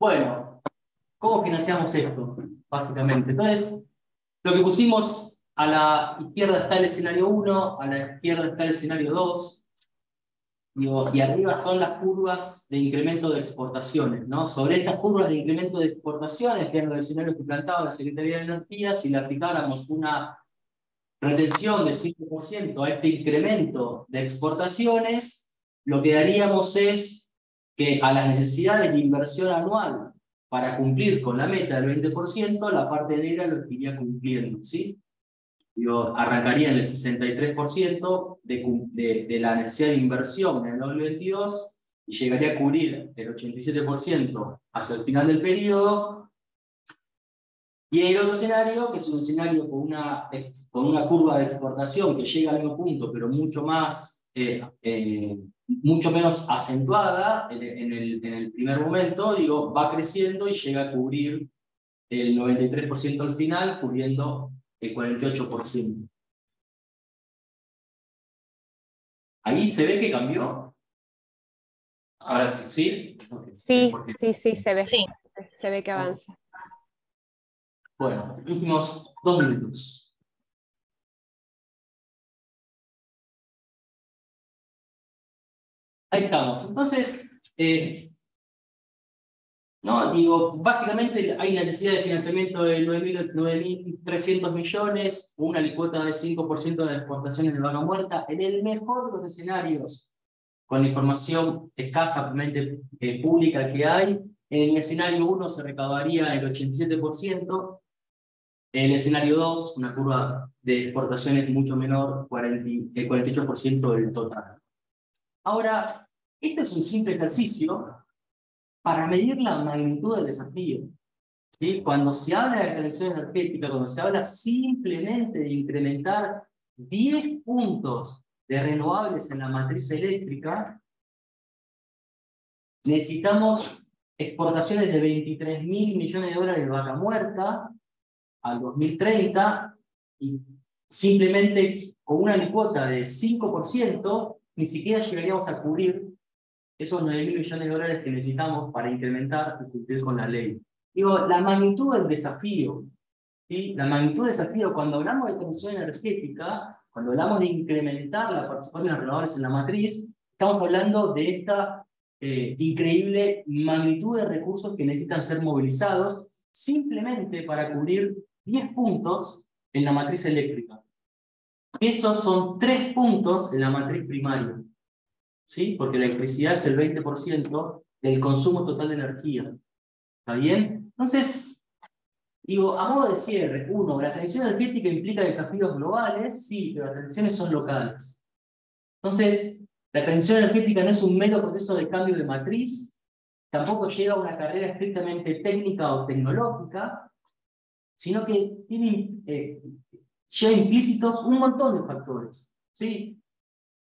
Bueno, ¿cómo financiamos esto? Básicamente. Entonces, lo que pusimos a la izquierda está el escenario 1, a la izquierda está el escenario 2, y arriba son las curvas de incremento de exportaciones. ¿no? Sobre estas curvas de incremento de exportaciones, que eran los escenarios que plantaba la Secretaría de Energía, si le aplicáramos una retención de 5% a este incremento de exportaciones, lo que haríamos es que a las necesidades de inversión anual para cumplir con la meta del 20%, la parte negra lo iría cumpliendo. ¿sí? yo arrancaría en el 63% de, la necesidad de inversión en el 2022 y llegaría a cubrir el 87% hacia el final del periodo. Y el otro escenario, que es un escenario con una, con una curva de exportación que llega al mismo punto, pero mucho más, eh, eh, mucho menos acentuada en, el, en el primer momento, digo, va creciendo y llega a cubrir el 93% al final, cubriendo el 48%. Ahí se ve que cambió. Ahora sí, ¿sí? Sí, sí, sí, se ve. Sí. Se ve que avanza. Bueno, últimos dos minutos. Ahí estamos. Entonces, eh, ¿no? Digo, básicamente hay necesidad de financiamiento de 9.300 millones, una licuota de 5% de las exportaciones de vaca muerta. En el mejor de los escenarios, con la información escasamente eh, pública que hay, en el escenario 1 se recaudaría el 87%, en el escenario 2, una curva de exportaciones mucho menor, el 48% del total. Ahora, esto es un simple ejercicio para medir la magnitud del desafío. ¿sí? Cuando se habla de transición energética, cuando se habla simplemente de incrementar 10 puntos de renovables en la matriz eléctrica, necesitamos exportaciones de 23 mil millones de dólares de vaca muerta al 2030 y simplemente con una cuota de 5% ni siquiera llegaríamos a cubrir esos 9 mil millones de dólares que necesitamos para incrementar y cumplir con la ley. Digo, la magnitud del desafío, ¿sí? la magnitud del desafío, cuando hablamos de transición energética, cuando hablamos de incrementar la participación de los renovables en la matriz, estamos hablando de esta eh, increíble magnitud de recursos que necesitan ser movilizados simplemente para cubrir 10 puntos en la matriz eléctrica. Esos son 3 puntos en la matriz primaria. ¿sí? Porque la electricidad es el 20% del consumo total de energía. ¿Está bien? Entonces, digo, a modo de cierre, uno, la transición energética implica desafíos globales, sí, pero las transiciones son locales. Entonces, la transición energética no es un mero proceso de cambio de matriz, tampoco llega a una carrera estrictamente técnica o tecnológica, sino que tiene eh, ya implícitos un montón de factores. ¿sí?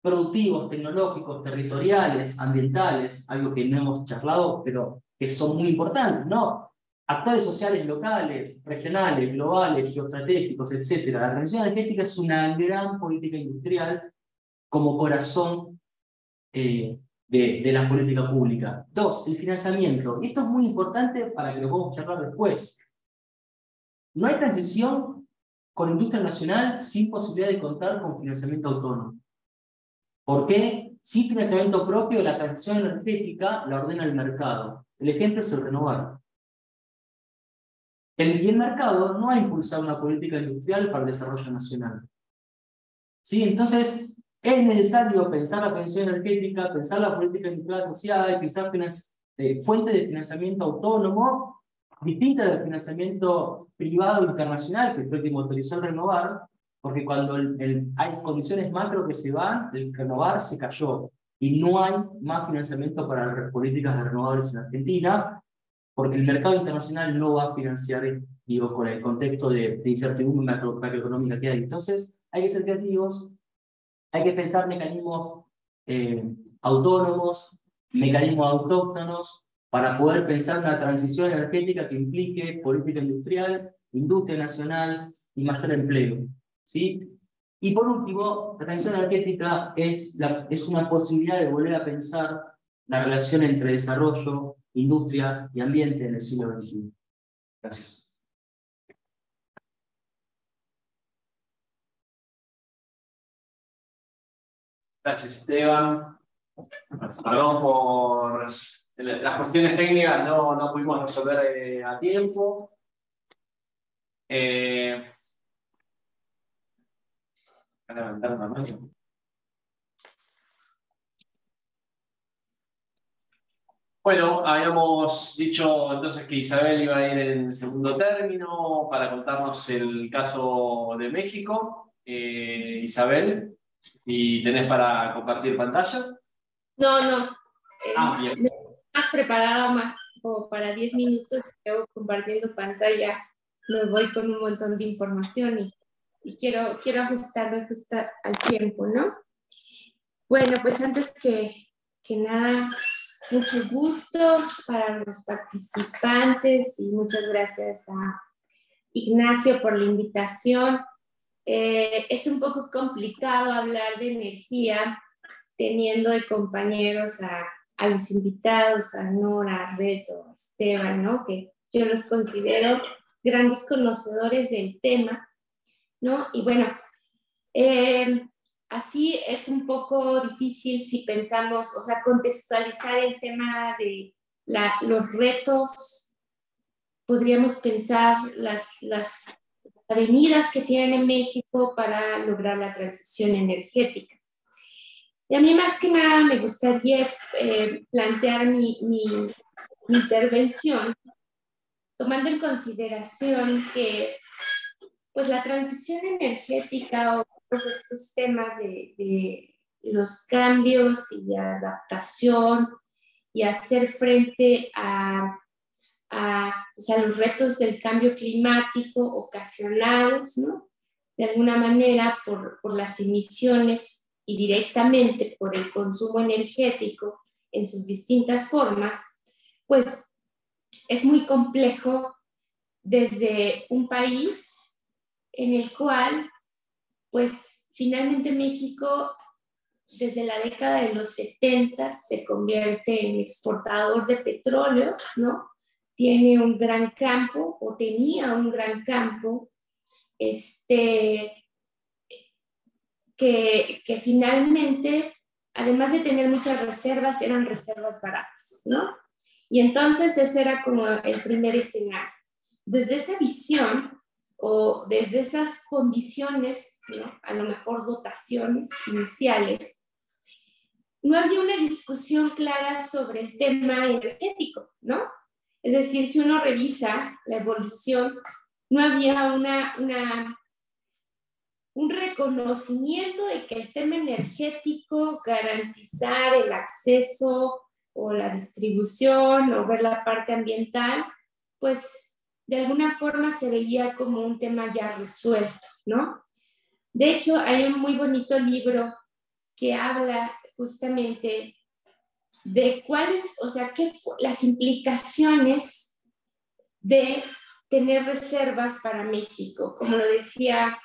productivos, tecnológicos, territoriales, ambientales, algo que no hemos charlado, pero que son muy importantes, ¿no? Actores sociales locales, regionales, globales, geoestratégicos, etc. La transición energética es una gran política industrial como corazón eh, de, de la política pública. Dos, el financiamiento. Esto es muy importante para que lo podamos charlar después. No hay transición con industria nacional sin posibilidad de contar con financiamiento autónomo. ¿Por qué? Sin financiamiento propio, la transición energética la ordena el mercado. El ejemplo es el renovar. El, y el mercado no ha impulsado una política industrial para el desarrollo nacional. ¿Sí? Entonces, es necesario pensar la transición energética, pensar la política industrial asociada y pensar eh, fuentes de financiamiento autónomo distintas del financiamiento privado internacional que fue el que motorizó el renovar, porque cuando hay condiciones macro que se van, el renovar se cayó y no hay más financiamiento para las políticas de renovables en Argentina, porque el mercado internacional no va a financiar, digo, con el contexto de, incertidumbre macroeconómica que hay. Entonces, hay que ser creativos, hay que pensar mecanismos eh, autónomos, mecanismos autóctonos, para poder pensar una transición energética que implique política industrial, industria nacional y mayor empleo. ¿sí? Y por último, la transición energética es, es una posibilidad de volver a pensar la relación entre desarrollo, industria y ambiente en el siglo XXI. Gracias. Gracias, Esteban. Perdón por las cuestiones técnicas, no, no pudimos resolver eh, a tiempo. Eh. Bueno, habíamos dicho entonces que Isabel iba a ir en segundo término para contarnos el caso de México. Eh, Isabel. ¿Y tenés para compartir pantalla? No, no. ah, bien. Más preparada más, como para 10 minutos, luego compartiendo pantalla, me voy con un montón de información y, y quiero, quiero ajustarme justo al tiempo, ¿no? Bueno, pues antes que, que nada, mucho gusto para los participantes y muchas gracias a Ignacio por la invitación. Eh, es un poco complicado hablar de energía teniendo de compañeros a, a los invitados, a Nora, a Reto, a Esteban, ¿no? que yo los considero grandes conocedores del tema, ¿no? Y bueno, eh, así es un poco difícil si pensamos, o sea, contextualizar el tema de los retos, podríamos pensar las, las avenidas que tienen en México para lograr la transición energética. Y a mí más que nada me gustaría eh, plantear mi, mi, intervención tomando en consideración que pues la transición energética o todos estos temas de, de los cambios y adaptación y hacer frente a a, los retos del cambio climático ocasionados, ¿no? De alguna manera por, por las emisiones y directamente por el consumo energético en sus distintas formas, pues es muy complejo desde un país en el cual, pues finalmente México desde la década de los 70 se convierte en exportador de petróleo, ¿no? tiene un gran campo o tenía un gran campo este, que, que finalmente, además de tener muchas reservas, eran reservas baratas, ¿no? Y entonces ese era como el primer escenario. Desde esa visión o desde esas condiciones, ¿no? a lo mejor dotaciones iniciales, no había una discusión clara sobre el tema energético, ¿no? Es decir, si uno revisa la evolución, no había una, una, un reconocimiento de que el tema energético, garantizar el acceso o la distribución o ver la parte ambiental, pues de alguna forma se veía como un tema ya resuelto, ¿no? De hecho, hay un muy bonito libro que habla justamente de cuáles, o sea, qué las implicaciones de tener reservas para México, como lo decía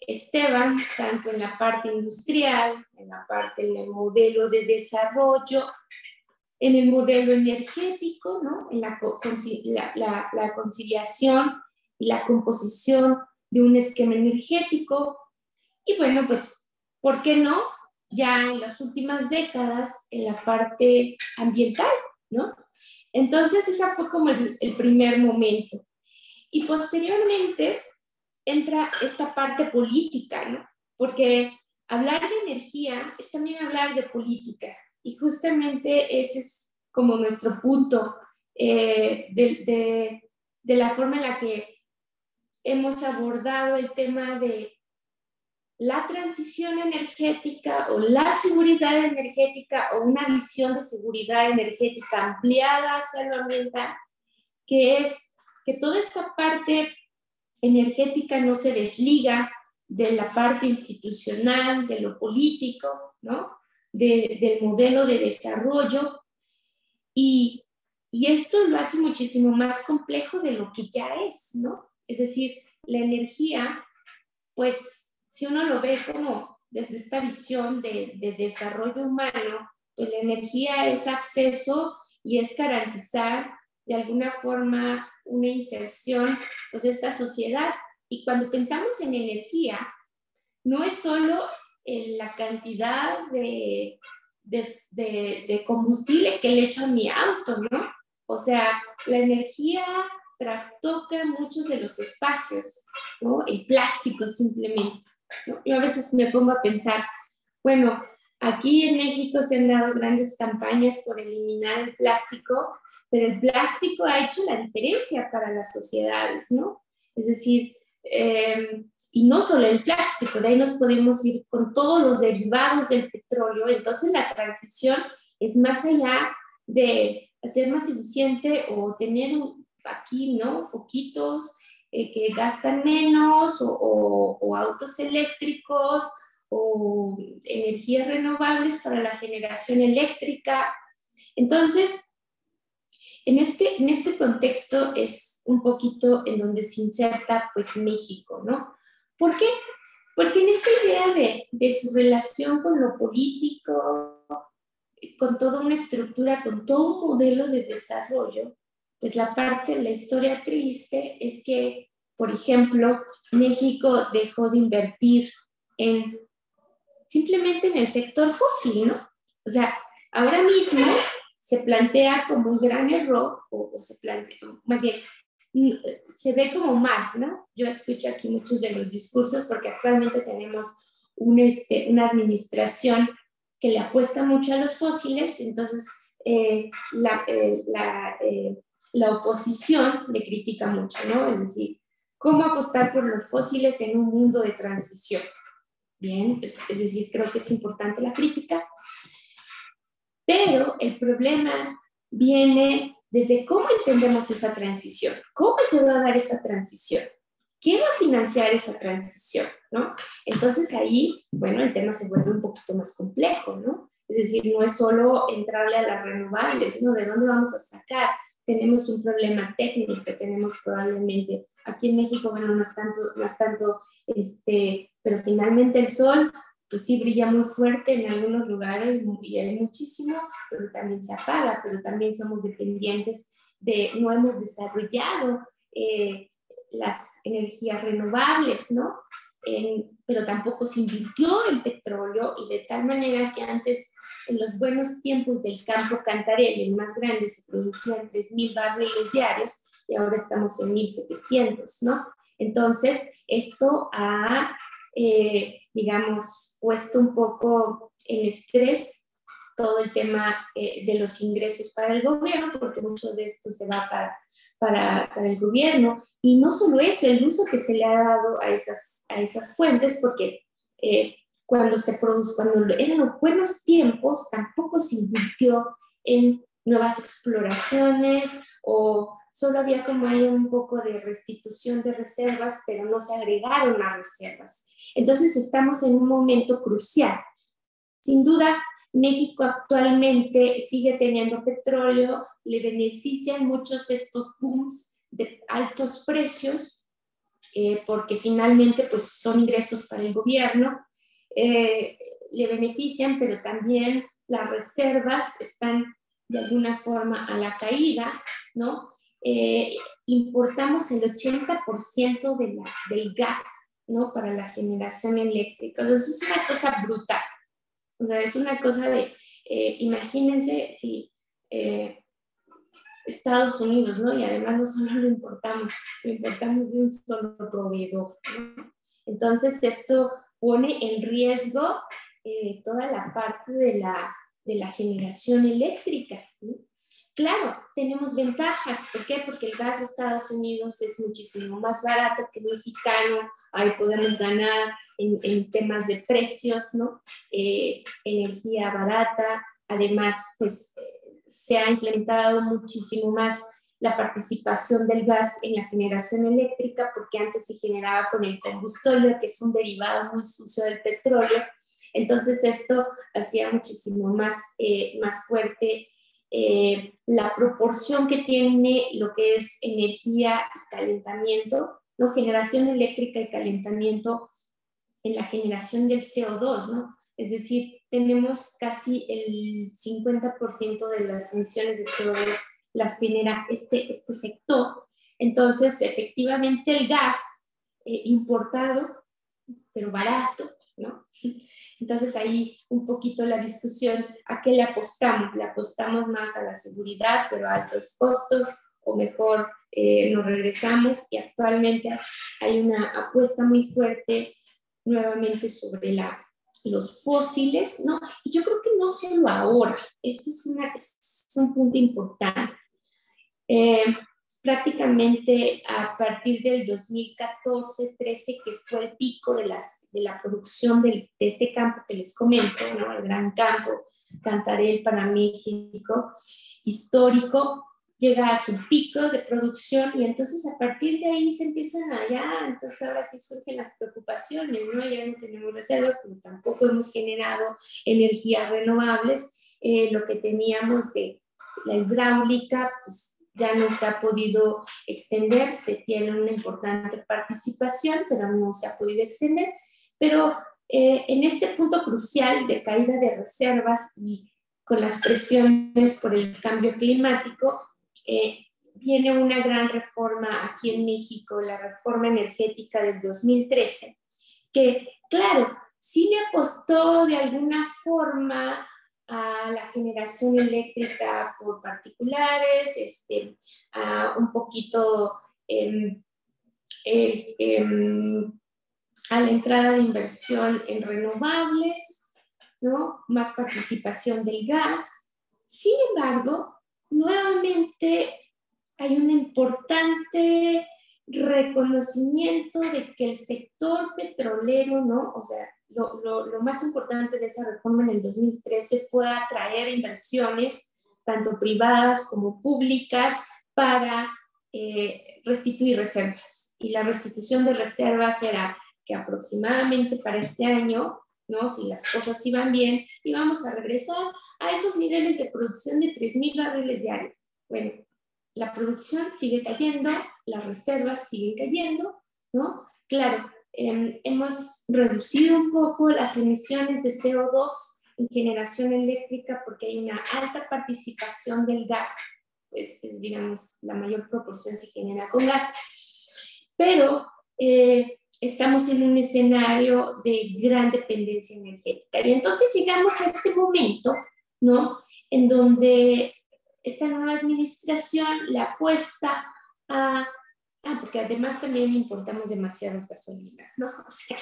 Esteban, tanto en la parte industrial, en la parte del modelo de desarrollo, en el modelo energético, ¿no? en la, conciliación y la composición de un esquema energético. Y bueno, pues, ¿por qué no? ya en las últimas décadas en la parte ambiental, ¿no? Entonces, ese fue como el, primer momento. Y posteriormente entra esta parte política, ¿no? Porque hablar de energía es también hablar de política. Y justamente ese es como nuestro punto eh, de, la forma en la que hemos abordado el tema de la transición energética o la seguridad energética o una visión de seguridad energética ampliada hacia lo ambiental, que es que toda esta parte energética no se desliga de la parte institucional, de lo político, ¿no? del modelo de desarrollo. Y, y esto lo hace muchísimo más complejo de lo que ya es, ¿no? Es decir, la energía, pues si uno lo ve como desde esta visión de, desarrollo humano, pues la energía es acceso y es garantizar de alguna forma una inserción, pues, esta sociedad. Y cuando pensamos en energía, no es solo en la cantidad de, de, de, combustible que le echo a mi auto, ¿no? O sea, la energía trastoca muchos de los espacios, ¿no? El plástico simplemente. Yo a veces me pongo a pensar, bueno, aquí en México se han dado grandes campañas por eliminar el plástico, pero el plástico ha hecho la diferencia para las sociedades, ¿no? Es decir, em, y no solo el plástico, de ahí nos podemos ir con todos los derivados del petróleo, entonces la transición es más allá de hacer más eficiente o tener aquí, ¿no? Foquitos eh, que gastan menos o, o autos eléctricos o energías renovables para la generación eléctrica. Entonces, en este, en este contexto es un poquito en donde se inserta pues México, ¿no? ¿Por qué? Porque en esta idea de, de su relación con lo político, con toda una estructura, con todo un modelo de desarrollo, pues la parte, la historia triste es que, por ejemplo, México dejó de invertir en simplemente en el sector fósil, ¿no? O sea, ahora mismo se plantea como un gran error, o, se plantea, bien, se ve como mal, ¿no? Yo escucho aquí muchos de los discursos porque actualmente tenemos un, este, una administración que le apuesta mucho a los fósiles, entonces eh, la, eh, la, eh, la, oposición le critica mucho, ¿no? Es decir, ¿cómo apostar por los fósiles en un mundo de transición? Bien, es decir, creo que es importante la crítica, pero el problema viene desde cómo entendemos esa transición, cómo se va a dar esa transición, quién va a financiar esa transición, ¿no? Entonces ahí, bueno, el tema se vuelve un poquito más complejo, ¿no? Es decir, no es solo entrarle a las renovables, ¿no? ¿De dónde vamos a sacar? Tenemos un problema técnico, tenemos probablemente, aquí en México, bueno, no es tanto, no es tanto, este, pero finalmente el sol pues sí brilla muy fuerte en algunos lugares y hay muchísimo, pero también se apaga, pero también somos dependientes de, no hemos desarrollado eh, las energías renovables, ¿no? pero tampoco se invirtió en petróleo y de tal manera que antes, en los buenos tiempos del campo Cantarell, el más grande, se producían 3.000 barriles diarios y ahora estamos en 1.700, ¿no? Entonces, esto ha eh, digamos, puesto un poco en estrés todo el tema eh, de los ingresos para el gobierno, porque mucho de esto se va para, para, para, el gobierno. Y no solo eso, el uso que se le ha dado a esas, a esas fuentes, porque eh, cuando se produce, cuando eran los buenos tiempos, tampoco se invirtió en nuevas exploraciones o solo había como ahí un poco de restitución de reservas, pero no se agregaron las reservas. Entonces estamos en un momento crucial. Sin duda, México actualmente sigue teniendo petróleo, le benefician muchos estos booms de altos precios, eh, porque finalmente pues, son ingresos para el gobierno, eh, le benefician, pero también las reservas están de alguna forma a la caída, ¿no? Eh, importamos el 80% de del gas ¿no? Para la generación eléctrica. O eso es una cosa brutal. O sea, es una cosa de, eh, imagínense si eh, Estados Unidos, ¿no? Y además no solo lo importamos, lo importamos de un solo proveedor. Entonces, esto pone en riesgo eh, toda la parte de la, de la generación eléctrica. ¿no? Claro, tenemos ventajas. ¿Por qué? Porque el gas de Estados Unidos es muchísimo más barato que el mexicano. Ahí podemos ganar en, temas de precios, ¿no? Eh, energía barata. Además, pues se ha implementado muchísimo más la participación del gas en la generación eléctrica, porque antes se generaba con el combustible, que es un derivado muy sucio del petróleo. Entonces, esto hacía muchísimo más, eh, más fuerte eh, la proporción que tiene lo que es energía y calentamiento, ¿no? generación eléctrica y calentamiento en la generación del CO2, ¿no? Es decir, tenemos casi el 50% de las emisiones de CO2 las genera este, este sector. Entonces, efectivamente, el gas eh, importado, pero barato, ¿no? Entonces ahí un poquito la discusión, ¿a qué le apostamos? ¿Le apostamos más a la seguridad, pero a altos costos? ¿O mejor eh, nos regresamos? Y actualmente hay una apuesta muy fuerte nuevamente sobre la, los fósiles, ¿no? Y yo creo que no solo ahora, esto es, una, es un punto importante. Eh, prácticamente a partir del 2014-13, que fue el pico de, las, de la producción de este campo que les comento, ¿no? el gran campo Cantarel para México histórico, llega a su pico de producción y entonces a partir de ahí se empiezan allá, entonces ahora sí surgen las preocupaciones, ¿no? Ya no tenemos reservas, tampoco hemos generado energías renovables, eh, lo que teníamos de la hidráulica, pues ya no se ha podido extender, se tiene una importante participación, pero no se ha podido extender. Pero eh, en este punto crucial de caída de reservas y con las presiones por el cambio climático, eh, viene una gran reforma aquí en México, la reforma energética del 2013, que claro, sí le apostó de alguna forma a la generación eléctrica por particulares, este, a un poquito em, em, a la entrada de inversión en renovables, ¿no? más participación del gas. Sin embargo, nuevamente hay un importante reconocimiento de que el sector petrolero, ¿no? O sea, lo, lo, más importante de esa reforma en el 2013 fue atraer inversiones, tanto privadas como públicas, para eh, restituir reservas. Y la restitución de reservas era que aproximadamente para este año, ¿no? si las cosas iban bien, íbamos a regresar a esos niveles de producción de 3.000 barriles diarios. Bueno, la producción sigue cayendo, las reservas siguen cayendo, ¿no? Claro, Em, hemos reducido un poco las emisiones de CO2 en generación eléctrica porque hay una alta participación del gas, pues digamos la mayor proporción se genera con gas, pero eh, estamos en un escenario de gran dependencia energética. Y entonces llegamos a este momento, ¿no? En donde esta nueva administración le apuesta a Ah, porque además también importamos demasiadas gasolinas, ¿no? O sea,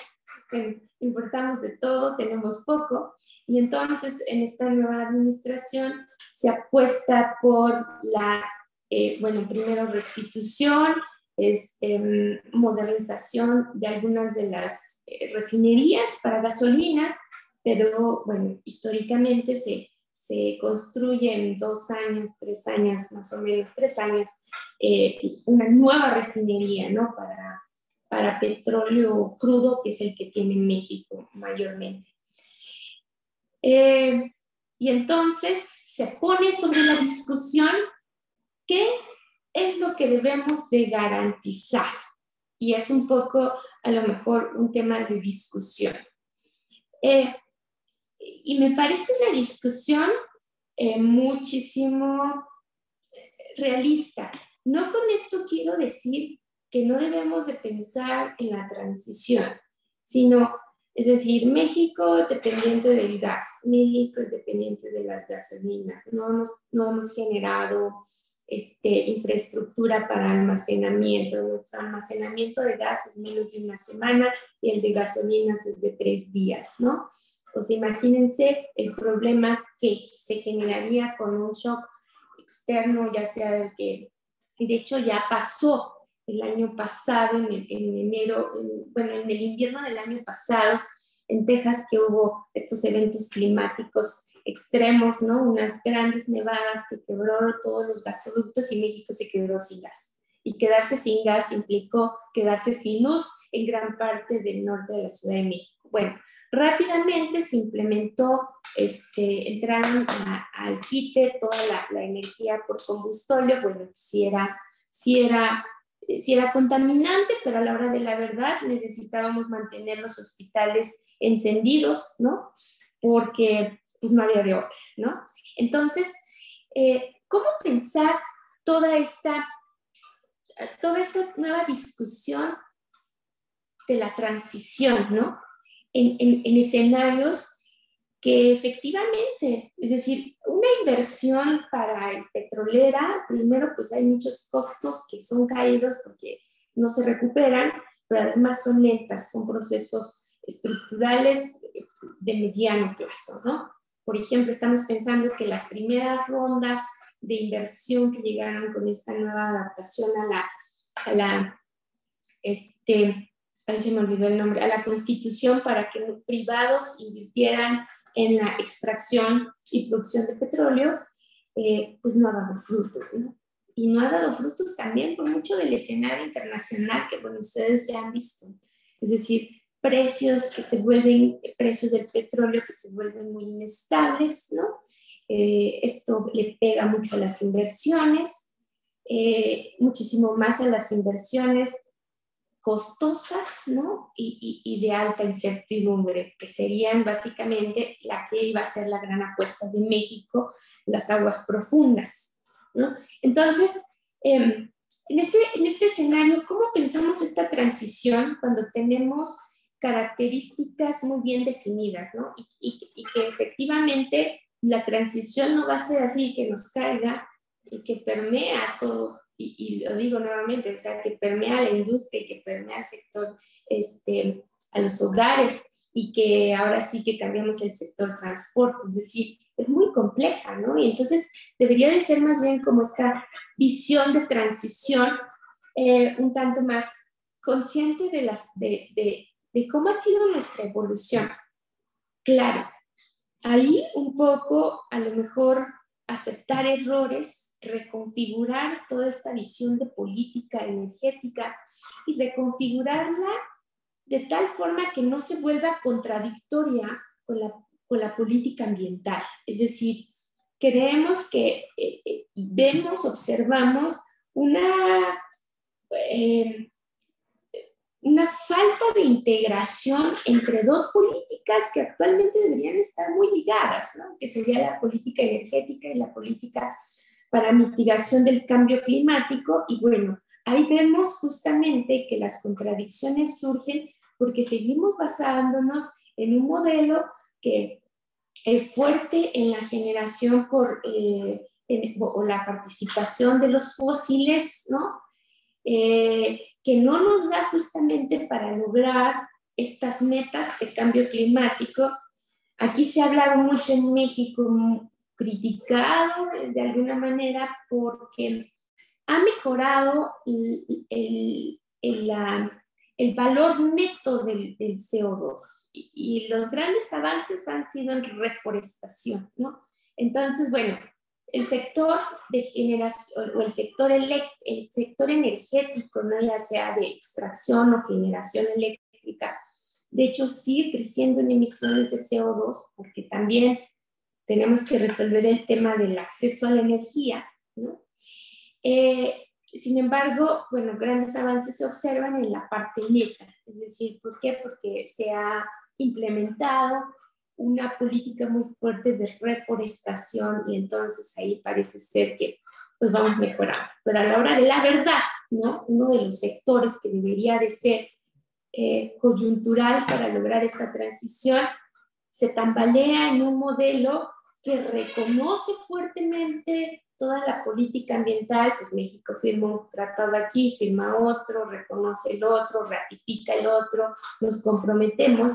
importamos de todo, tenemos poco, y entonces en esta nueva administración se apuesta por la, eh, bueno, primero restitución, este, modernización de algunas de las eh, refinerías para gasolina, pero bueno, históricamente se, se construye en dos años, tres años, más o menos tres años, eh, una nueva refinería, ¿no? Para, para petróleo crudo, que es el que tiene México mayormente. Eh, y entonces se pone sobre la discusión qué es lo que debemos de garantizar. Y es un poco, a lo mejor, un tema de discusión. Eh, y me parece una discusión eh, muchísimo realista. No con esto quiero decir que no debemos de pensar en la transición, sino, es decir, México dependiente del gas, México es dependiente de las gasolinas, no hemos, no hemos generado este, infraestructura para almacenamiento. Nuestro almacenamiento de gas es menos de una semana y el de gasolinas es de tres días, ¿no? Pues imagínense el problema que se generaría con un shock externo, ya sea del que, de hecho ya pasó el año pasado, en, enero, bueno, en el invierno del año pasado, en Texas, que hubo estos eventos climáticos extremos, ¿no? Unas grandes nevadas que quebraron todos los gasoductos y México se quedó sin gas. Y quedarse sin gas implicó quedarse sin luz en gran parte del norte de la Ciudad de México. Bueno, Rápidamente se implementó, este, entraron al quite toda la, energía por combustible, bueno, si era, si, era, si era contaminante, pero a la hora de la verdad necesitábamos mantener los hospitales encendidos, ¿no? porque pues no había de otra, ¿no? Entonces, eh, ¿cómo pensar toda esta, toda esta nueva discusión de la transición, ¿no? En, en, escenarios que efectivamente, es decir, una inversión para el petrolera, primero pues hay muchos costos que son caídos porque no se recuperan, pero además son lentas, son procesos estructurales de mediano plazo, ¿no? Por ejemplo, estamos pensando que las primeras rondas de inversión que llegaron con esta nueva adaptación a la, a la este, ahí se me olvidó el nombre, a la constitución para que privados invirtieran en la extracción y producción de petróleo, eh, pues no ha dado frutos, ¿no? Y no ha dado frutos también por mucho del escenario internacional que, bueno, ustedes ya han visto. Es decir, precios que se vuelven, precios del petróleo que se vuelven muy inestables, ¿no? Eh, esto le pega mucho a las inversiones, eh, muchísimo más a las inversiones costosas, ¿no? Y, de alta incertidumbre, que serían básicamente la que iba a ser la gran apuesta de México, las aguas profundas, ¿no? Entonces, em, en, este, en este escenario, ¿cómo pensamos esta transición cuando tenemos características muy bien definidas, ¿no? Y, y, que efectivamente la transición no va a ser así, que nos caiga y que permea todo, y, lo digo nuevamente, o sea, que permea la industria y que permea al sector, este, a los hogares y que ahora sí que cambiamos el sector transporte, es decir, es muy compleja, ¿no? Y entonces debería de ser más bien como esta visión de transición eh, un tanto más consciente de, las, de, de, de cómo ha sido nuestra evolución. Claro, ahí un poco a lo mejor aceptar errores, reconfigurar toda esta visión de política energética y reconfigurarla de tal forma que no se vuelva contradictoria con la, con la política ambiental. Es decir, creemos que eh, eh, vemos, observamos una eh, una falta de integración entre dos políticas que actualmente deberían estar muy ligadas, que sería la política energética y la política para mitigación del cambio climático. Y bueno, ahí vemos justamente que las contradicciones surgen porque seguimos basándonos en un modelo que es fuerte en la generación por, eh, o la participación de los fósiles, ¿no? Eh, que no nos da justamente para lograr estas metas de cambio climático. Aquí se ha hablado mucho en México, criticado de alguna manera porque ha mejorado el, el, valor neto del, del CO2 y, y, los grandes avances han sido en reforestación, ¿no? Entonces, bueno, el sector de generación o el sector, el sector energético, ¿no? ya sea de extracción o generación eléctrica, de hecho sigue creciendo en emisiones de CO2 porque también tenemos que resolver el tema del acceso a la energía. ¿no? Eh, sin embargo, bueno, grandes avances se observan en la parte neta, es decir, ¿por qué? Porque se ha implementado una política muy fuerte de reforestación y entonces ahí parece ser que pues vamos mejorando. Pero a la hora de la verdad, ¿no? Uno de los sectores que debería de ser eh, coyuntural para lograr esta transición se tambalea en un modelo que reconoce fuertemente toda la política ambiental, pues México firma un tratado aquí, firma otro, reconoce el otro, ratifica el otro, nos comprometemos,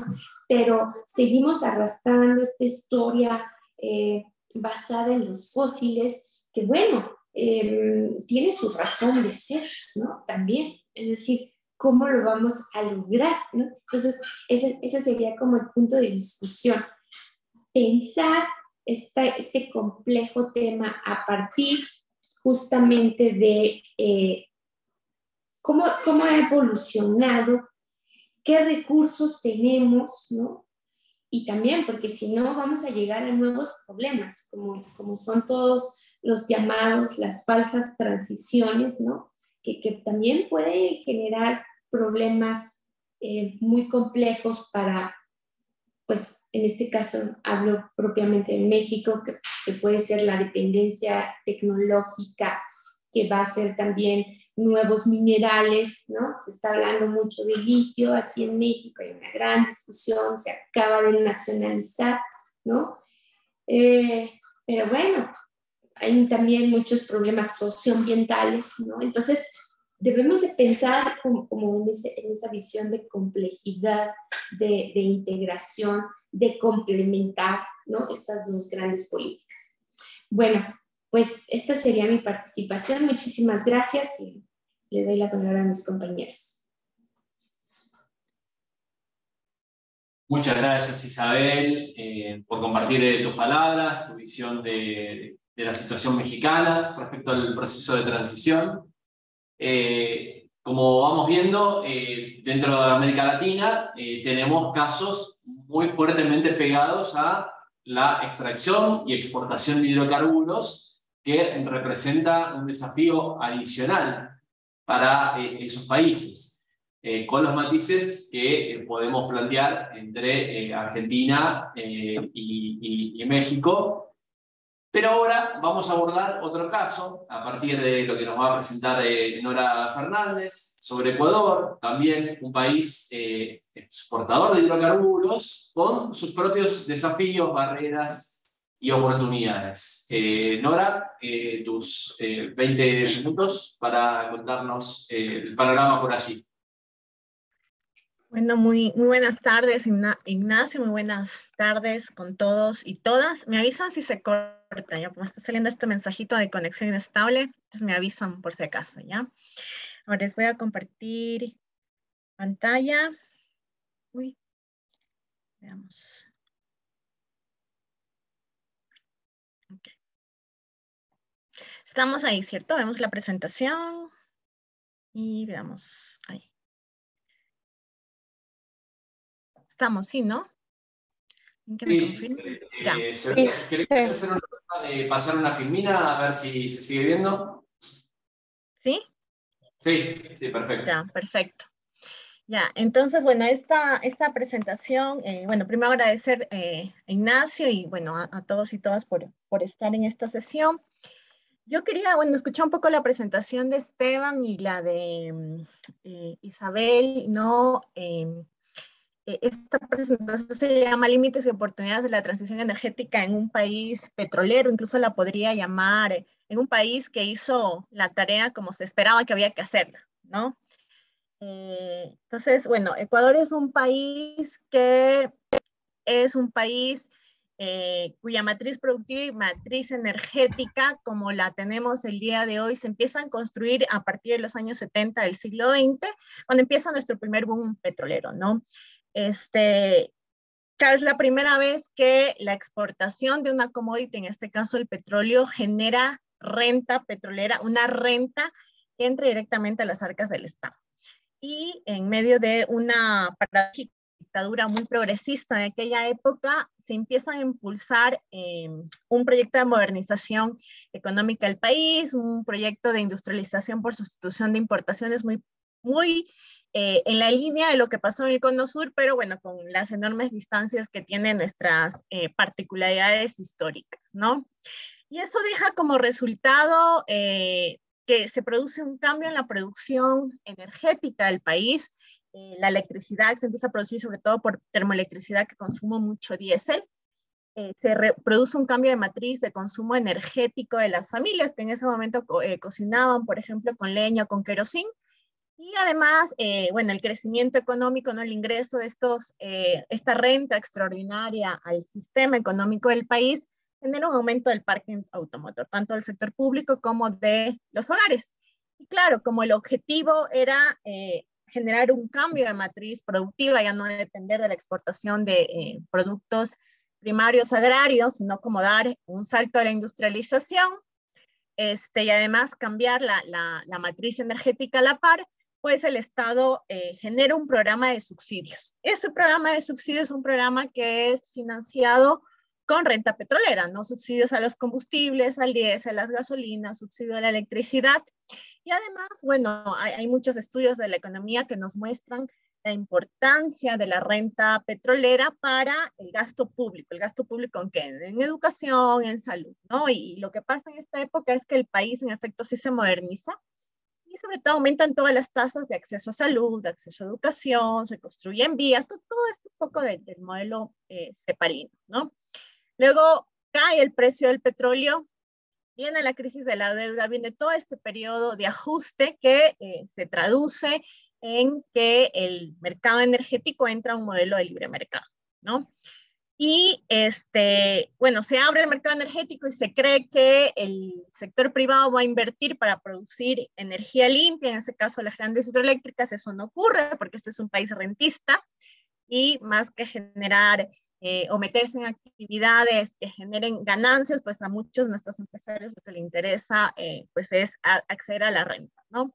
pero seguimos arrastrando esta historia eh, basada en los fósiles, que bueno, em, tiene su razón de ser, ¿no? También, es decir, ¿cómo lo vamos a lograr? ¿no? Entonces, ese, ese sería como el punto de discusión. Pensar este complejo tema a partir justamente de eh, cómo, cómo ha evolucionado, qué recursos tenemos, ¿no? Y también, porque si no, vamos a llegar a nuevos problemas, como, como son todos los llamados, las falsas transiciones, ¿no? Que, que también puede generar problemas eh, muy complejos para, pues, en este caso hablo propiamente de México, que, que puede ser la dependencia tecnológica, que va a ser también nuevos minerales, ¿no? Se está hablando mucho de litio aquí en México, hay una gran discusión, se acaba de nacionalizar, ¿no? Eh, pero bueno, hay también muchos problemas socioambientales, ¿no? Entonces, debemos de pensar como, como en, esa visión de complejidad, de, de, integración, de complementar, ¿no? Estas dos grandes políticas. Bueno, pues esta sería mi participación. Muchísimas gracias y le doy la palabra a mis compañeros. Muchas gracias Isabel eh, por compartir eh, tus palabras, tu visión de, la situación mexicana respecto al proceso de transición. Eh, como vamos viendo, dentro de América Latina tenemos casos muy fuertemente pegados a la extracción y exportación de hidrocarburos, que representa un desafío adicional para eh, esos países, eh, con los matices que eh, podemos plantear entre Argentina y, México. Pero ahora vamos a abordar otro caso, a partir de lo que nos va a presentar Nora Fernández, sobre Ecuador, también un país exportador de hidrocarburos, con sus propios desafíos, barreras y oportunidades. Eh, Nora, eh, tus 20 eh, minutos para contarnos el panorama por allí. Bueno, muy, muy buenas tardes, Ignacio, muy buenas tardes con todos y todas. Me avisan si se corta, ya como está saliendo este mensajito de conexión inestable, entonces me avisan por si acaso, ¿ya? Ahora les voy a compartir pantalla. Uy, veamos. Estamos ahí, ¿cierto? Vemos la presentación y veamos ahí. Estamos, sí, ¿no? ¿Qué me confirma? Eh, ya. Eh, pasar una filmina a ver si se sigue viendo? ¿Sí? Sí, sí, perfecto. Ya, perfecto. Ya, entonces, bueno, esta, esta presentación, eh, bueno, primero agradecer a Ignacio y, bueno, a, a, todos y todas por, por estar en esta sesión. Yo quería, bueno, escuchar un poco la presentación de Esteban y la de mm, eh, Isabel, ¿no? E, esta presentación se llama Límites y oportunidades de la transición energética en un país petrolero, incluso la podría llamar eh, en un país que hizo la tarea como se esperaba que había que hacerla, ¿no? Eh, entonces, bueno, Ecuador es un país que es un país eh, cuya matriz productiva y matriz energética, como la tenemos el día de hoy, se empiezan a construir a partir de los años 70 del siglo XX, cuando empieza nuestro primer boom petrolero, ¿no? Este, claro, es la primera vez que la exportación de una commodity, en este caso el petróleo, genera renta petrolera, una renta que entra directamente a las arcas del Estado. Y en medio de una dictadura muy progresista de aquella época, se empieza a impulsar eh, un proyecto de modernización económica del país, un proyecto de industrialización por sustitución de importaciones muy, muy eh, en la línea de lo que pasó en el Cono Sur, pero bueno, con las enormes distancias que tienen nuestras eh, particularidades históricas, ¿no? Y eso deja como resultado que se produce un cambio en la producción energética del país, eh, la electricidad se empieza a producir sobre todo por termoelectricidad que consume mucho diésel. Eh, se produce un cambio de matriz de consumo energético de las familias que en ese momento eh, cocinaban, por ejemplo, con leña o con querosín. Y además, bueno, el crecimiento económico, ¿no? el ingreso de estos, esta renta extraordinaria al sistema económico del país genera un aumento del parque automotor, tanto del sector público como de los hogares. Y claro, como el objetivo era generar un cambio de matriz productiva, ya no depender de la exportación de eh, productos primarios agrarios, sino como dar un salto a la industrialización este, y además cambiar la, la, matriz energética a la par, pues el Estado eh, genera un programa de subsidios. Ese programa de subsidios es un programa que es financiado con renta petrolera, ¿no? Subsidios a los combustibles, al diésel, a las gasolinas, subsidio a la electricidad. Y además, bueno, hay, muchos estudios de la economía que nos muestran la importancia de la renta petrolera para el gasto público. ¿El gasto público en qué? En educación, en salud, ¿no? Y, lo que pasa en esta época es que el país en efecto sí se moderniza y sobre todo aumentan todas las tasas de acceso a salud, de acceso a educación, se construyen vías, todo, esto un poco del modelo eh, cepalino, ¿no? Luego cae el precio del petróleo, viene la crisis de la deuda, viene todo este periodo de ajuste que eh, se traduce en que el mercado energético entra a un modelo de libre mercado, ¿no? Y este, bueno, se abre el mercado energético y se cree que el sector privado va a invertir para producir energía limpia, en este caso las grandes hidroeléctricas, eso no ocurre porque este es un país rentista y más que generar eh, o meterse en actividades que generen ganancias, pues a muchos de nuestros empresarios lo que les interesa eh, pues es acceder a la renta, ¿no?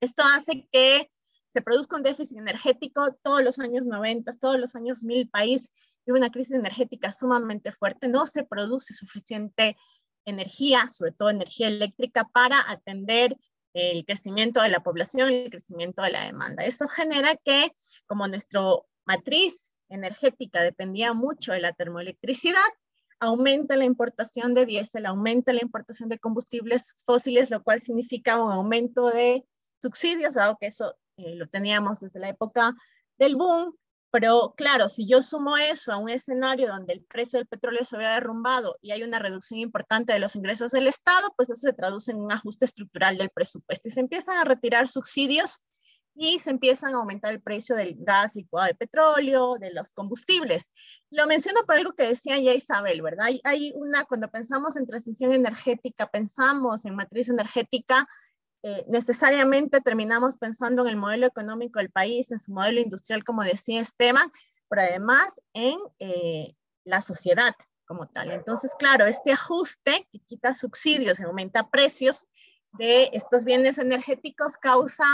Esto hace que se produzca un déficit energético todos los años 90, todos los años 1000, el país vive una crisis energética sumamente fuerte, no se produce suficiente energía, sobre todo energía eléctrica, para atender el crecimiento de la población el crecimiento de la demanda. Eso genera que, como nuestra matriz energética dependía mucho de la termoelectricidad, aumenta la importación de diésel, aumenta la importación de combustibles fósiles, lo cual significa un aumento de subsidios, dado que eso eh, lo teníamos desde la época del boom, pero claro, si yo sumo eso a un escenario donde el precio del petróleo se había derrumbado y hay una reducción importante de los ingresos del Estado, pues eso se traduce en un ajuste estructural del presupuesto y se empiezan a retirar subsidios y se empiezan a aumentar el precio del gas licuado de petróleo, de los combustibles. Lo menciono por algo que decía ya Isabel, ¿verdad? Hay, una, cuando pensamos en transición energética, pensamos en matriz energética, eh, necesariamente terminamos pensando en el modelo económico del país, en su modelo industrial, como decía Esteban, pero además en eh, la sociedad como tal. Entonces, claro, este ajuste que quita subsidios aumenta precios de estos bienes energéticos causa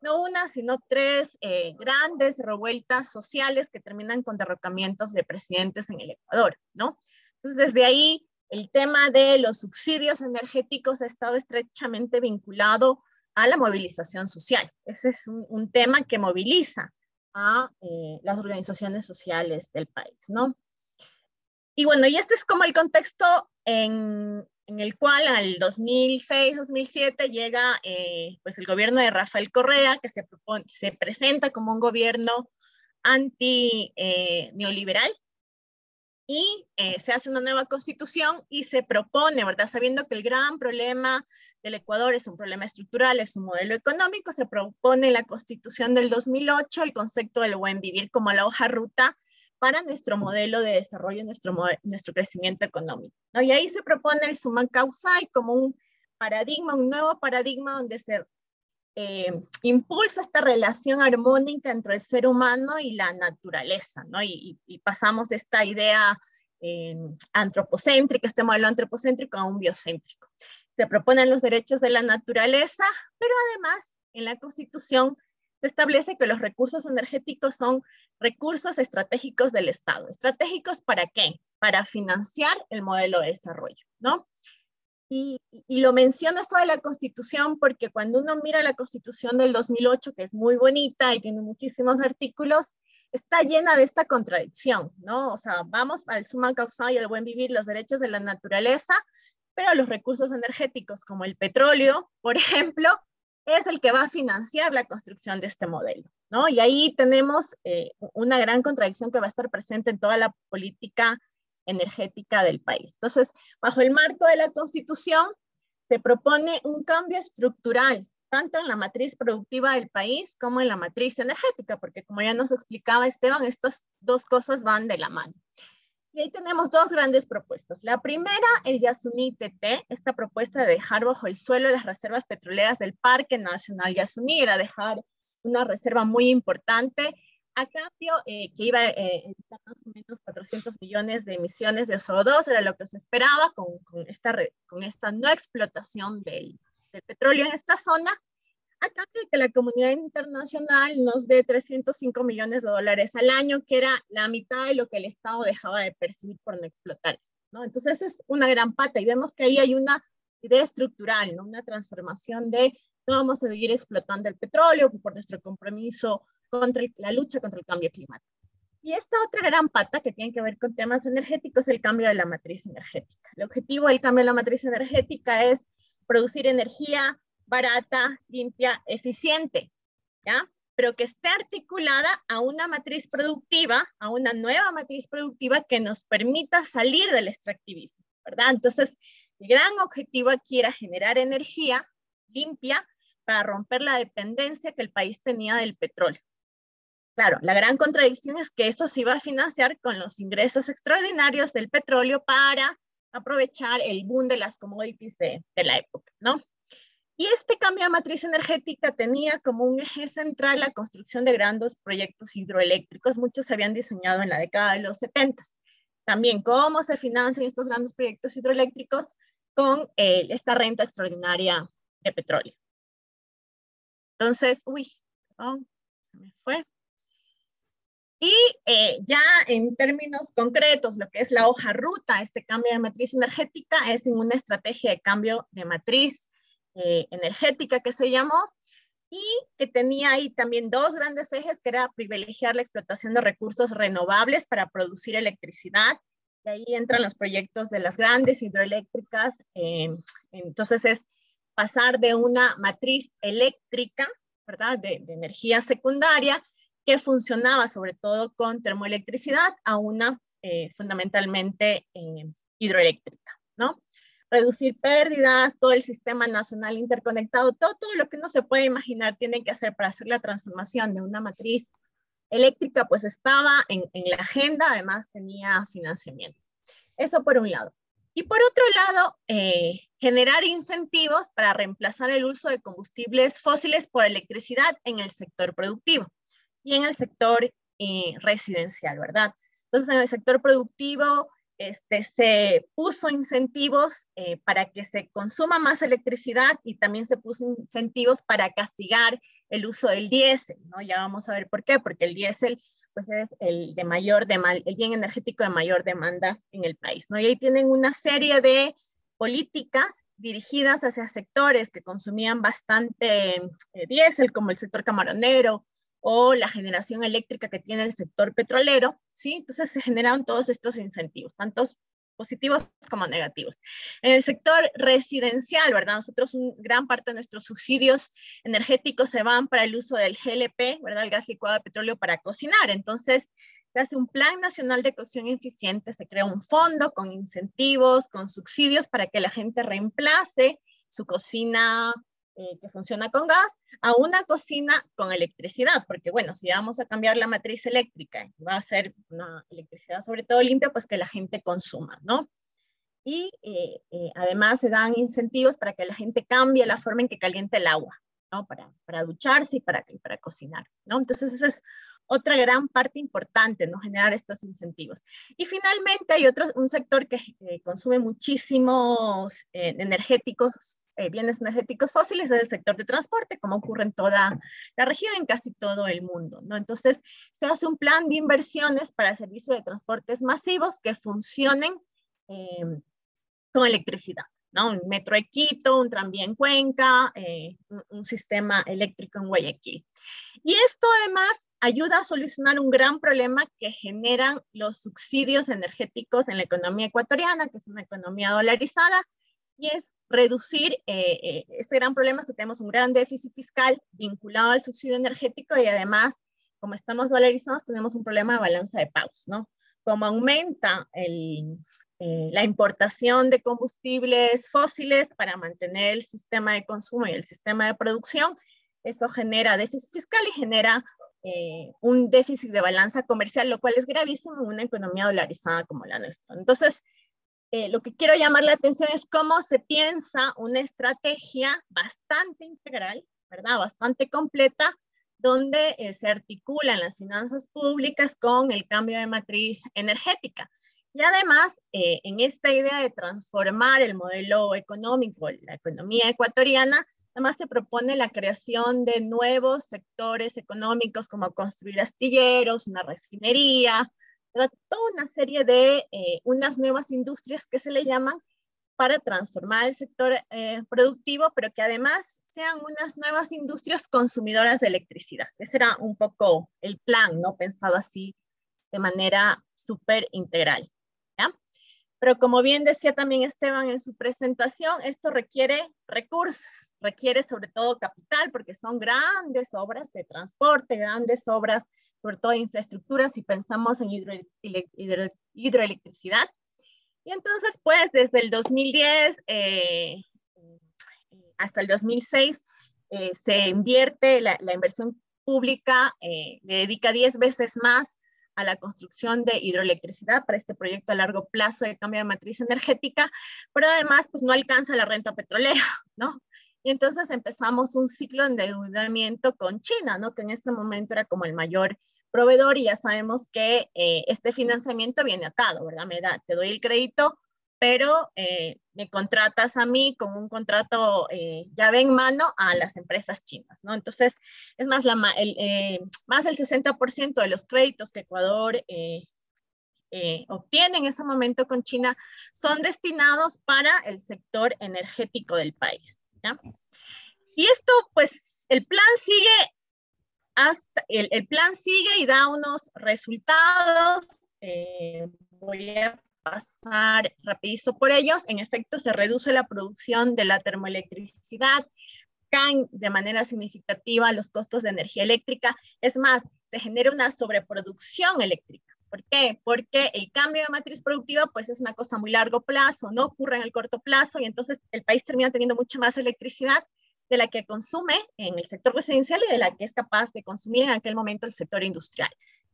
no una, sino tres eh, grandes revueltas sociales que terminan con derrocamientos de presidentes en el Ecuador, ¿no? Entonces, desde ahí el tema de los subsidios energéticos ha estado estrechamente vinculado a la movilización social. Ese es un, tema que moviliza a eh, las organizaciones sociales del país, ¿no? Y bueno, y este es como el contexto en, el cual al 2006-2007 llega eh, pues el gobierno de Rafael Correa, que se, se presenta como un gobierno anti-neoliberal, eh, y eh, se hace una nueva constitución y se propone, ¿verdad? Sabiendo que el gran problema del Ecuador es un problema estructural, es un modelo económico, se propone la constitución del 2008 el concepto del buen vivir como la hoja ruta para nuestro modelo de desarrollo, nuestro, nuestro crecimiento económico. ¿no? Y ahí se propone el suman causai como un paradigma, un nuevo paradigma donde se eh, impulsa esta relación armónica entre el ser humano y la naturaleza, ¿no? Y, pasamos de esta idea eh, antropocéntrica, este modelo antropocéntrico a un biocéntrico. Se proponen los derechos de la naturaleza, pero además en la Constitución se establece que los recursos energéticos son recursos estratégicos del Estado. ¿Estratégicos para qué? Para financiar el modelo de desarrollo, ¿no? Y, lo menciono esto de la Constitución porque cuando uno mira la Constitución del 2008, que es muy bonita y tiene muchísimos artículos, está llena de esta contradicción, ¿no? O sea, vamos al suma causa y al buen vivir, los derechos de la naturaleza, pero los recursos energéticos como el petróleo, por ejemplo, es el que va a financiar la construcción de este modelo, ¿no? Y ahí tenemos eh, una gran contradicción que va a estar presente en toda la política energética del país. Entonces, bajo el marco de la Constitución, se propone un cambio estructural, tanto en la matriz productiva del país como en la matriz energética, porque como ya nos explicaba Esteban, estas dos cosas van de la mano. Y ahí tenemos dos grandes propuestas. La primera, el Yasuní TT, esta propuesta de dejar bajo el suelo las reservas petroleras del Parque Nacional Yasuní, era dejar una reserva muy importante a cambio eh, que iba a eh, más o menos 400 millones de emisiones de CO2, era lo que se esperaba con, con esta, con esta no explotación del, del, petróleo en esta zona, a cambio de que la comunidad internacional nos dé 305 millones de dólares al año, que era la mitad de lo que el Estado dejaba de percibir por no explotar ¿no? Entonces, es una gran pata y vemos que ahí hay una idea estructural, ¿no? Una transformación de no vamos a seguir explotando el petróleo por nuestro compromiso contra la lucha contra el cambio climático. Y esta otra gran pata que tiene que ver con temas energéticos es el cambio de la matriz energética. El objetivo del cambio de la matriz energética es producir energía barata, limpia, eficiente, ¿ya? Pero que esté articulada a una matriz productiva, a una nueva matriz productiva que nos permita salir del extractivismo, ¿verdad? Entonces, el gran objetivo aquí era generar energía limpia para romper la dependencia que el país tenía del petróleo. Claro, la gran contradicción es que eso se iba a financiar con los ingresos extraordinarios del petróleo para aprovechar el boom de las commodities de, de la época, ¿no? Y este cambio de matriz energética tenía como un eje central la construcción de grandes proyectos hidroeléctricos. Muchos se habían diseñado en la década de los 70. También cómo se financian estos grandes proyectos hidroeléctricos con eh, esta renta extraordinaria de petróleo. Entonces, uy, perdón, me fue. Y eh, ya en términos concretos, lo que es la hoja ruta, este cambio de matriz energética es en una estrategia de cambio de matriz eh, energética que se llamó y que tenía ahí también dos grandes ejes, que era privilegiar la explotación de recursos renovables para producir electricidad. Y ahí entran los proyectos de las grandes hidroeléctricas. Eh, entonces es pasar de una matriz eléctrica, ¿verdad? De, energía secundaria, que funcionaba sobre todo con termoelectricidad, a una eh, fundamentalmente hidroeléctrica, ¿no? reducir pérdidas, todo el sistema nacional interconectado, todo, todo lo que uno se puede imaginar tiene que hacer para hacer la transformación de una matriz eléctrica, pues estaba en, en la agenda, además tenía financiamiento. Eso por un lado. Y por otro lado, eh, generar incentivos para reemplazar el uso de combustibles fósiles por electricidad en el sector productivo y en el sector eh, residencial, ¿verdad? Entonces, en el sector productivo, este, se puso incentivos eh, para que se consuma más electricidad y también se puso incentivos para castigar el uso del diésel, ¿no? Ya vamos a ver por qué, porque el diésel pues es el de mayor el bien energético de mayor demanda en el país, ¿no? Y ahí tienen una serie de políticas dirigidas hacia sectores que consumían bastante eh, diésel, como el sector camaronero, o la generación eléctrica que tiene el sector petrolero, ¿sí? Entonces se generaron todos estos incentivos, tantos positivos como negativos. En el sector residencial, ¿verdad? Nosotros, un, gran parte de nuestros subsidios energéticos se van para el uso del GLP, ¿verdad? El gas licuado de petróleo para cocinar. Entonces, se hace un plan nacional de cocción eficiente, se crea un fondo con incentivos, con subsidios para que la gente reemplace su cocina eh, que funciona con gas a una cocina con electricidad, porque bueno, si vamos a cambiar la matriz eléctrica, va a ser una electricidad sobre todo limpia, pues que la gente consuma, ¿no? Y eh, eh, además se dan incentivos para que la gente cambie la forma en que caliente el agua, ¿no? Para, para ducharse y para, para cocinar, ¿no? Entonces eso es otra gran parte importante, ¿no? Generar estos incentivos. Y finalmente hay otro, un sector que consume muchísimos energéticos eh, bienes energéticos fósiles del sector de transporte, como ocurre en toda la región, en casi todo el mundo. ¿no? Entonces, se hace un plan de inversiones para servicios de transportes masivos que funcionen eh, con electricidad. ¿no? Un metro de Quito, un tranvía en Cuenca, eh, un, un, sistema eléctrico en Guayaquil. Y esto además ayuda a solucionar un gran problema que generan los subsidios energéticos en la economía ecuatoriana, que es una economía dolarizada, y es reducir eh, eh, este gran problema es que tenemos un gran déficit fiscal vinculado al subsidio energético y además, como estamos dolarizados, tenemos un problema de balanza de pagos, ¿no? Como aumenta el, eh, la importación de combustibles fósiles para mantener el sistema de consumo y el sistema de producción, eso genera déficit fiscal y genera un déficit de balanza comercial, lo cual es gravísimo en una economía dolarizada como la nuestra. Entonces, eh, lo que quiero llamar la atención es cómo se piensa una estrategia bastante integral, ¿verdad? Bastante completa, donde eh, se articulan las finanzas públicas con el cambio de matriz energética. Y además, eh, en esta idea de transformar el modelo económico, la economía ecuatoriana, Además, se propone la creación de nuevos sectores económicos como construir astilleros, una refinería, toda una serie de eh, unas nuevas industrias que se le llaman para transformar el sector eh, productivo, pero que además sean unas nuevas industrias consumidoras de electricidad. Ese era un poco el plan, ¿no? Pensado así de manera súper integral. Pero como bien decía también Esteban en su presentación, esto requiere recursos, requiere sobre todo capital, porque son grandes obras de transporte, grandes obras, sobre todo de infraestructuras, si pensamos en hidroelectricidad. Y entonces, pues, desde el 2010 eh, hasta el 2006, eh, se invierte, la, inversión pública eh, le dedica 10 veces más a la construcción de hidroelectricidad para este proyecto a largo plazo de cambio de matriz energética, pero además pues no alcanza la renta petrolera, ¿no? Y entonces empezamos un ciclo de endeudamiento con China, ¿no? Que en ese momento era como el mayor proveedor y ya sabemos que eh, este financiamiento viene atado, ¿verdad? Me da, te doy el crédito, pero eh, me contratas a mí con un contrato eh, llave en mano a las empresas chinas, ¿no? Entonces, es más, el, eh, más del 60% de los créditos que Ecuador eh, obtiene en ese momento con China son destinados para el sector energético del país, ¿ya? Y esto, pues, el plan sigue hasta, el plan sigue y da unos resultados. voy a pasar rapidito por ellos. En efecto, se reduce la producción de la termoelectricidad, caen de manera significativa los costos de energía eléctrica. Es más, se genera una sobreproducción eléctrica. ¿Por qué? Porque el cambio de matriz productiva pues es una cosa muy largo plazo, no ocurre en el corto plazo y entonces el país termina teniendo mucha más electricidad de la que consume en el sector residencial y de la que es capaz de consumir en aquel momento el sector industrial.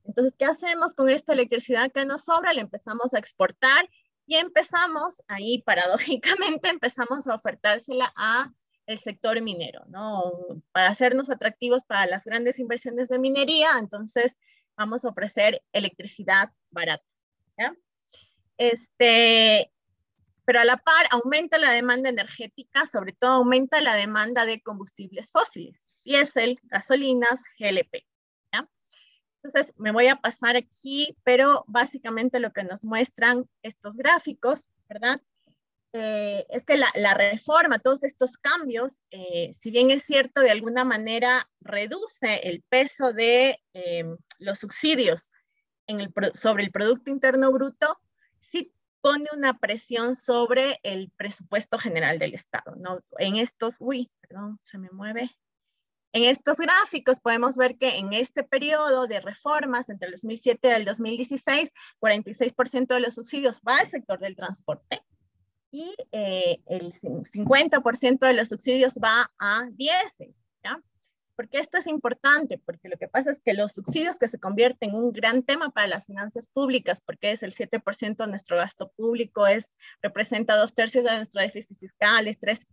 Entonces, ¿qué hacemos con esta electricidad que nos sobra? La empezamos a exportar y empezamos, ahí paradójicamente, empezamos a ofertársela a el sector minero, ¿no? Para hacernos atractivos para las grandes inversiones de minería, entonces vamos a ofrecer electricidad barata, ¿ya? Este, pero a la par aumenta la demanda energética, sobre todo aumenta la demanda de combustibles fósiles, diésel, gasolinas, GLP. Entonces, me voy a pasar aquí, pero básicamente lo que nos muestran estos gráficos, ¿verdad? Eh, es que la, reforma, todos estos cambios, eh, si bien es cierto, de alguna manera reduce el peso de em, los subsidios en el, sobre el Producto Interno Bruto, sí pone una presión sobre el presupuesto general del Estado, ¿no? En estos, uy, perdón, se me mueve. En estos gráficos podemos ver que en este periodo de reformas entre el 2007 y el 2016, 46% de los subsidios va al sector del transporte y eh, el 50% de los subsidios va a diésel. ¿ya? Porque esto es importante, porque lo que pasa es que los subsidios que se convierten en un gran tema para las finanzas públicas, porque es el 7% de nuestro gasto público, es, representa dos tercios de nuestro déficit fiscal, es tres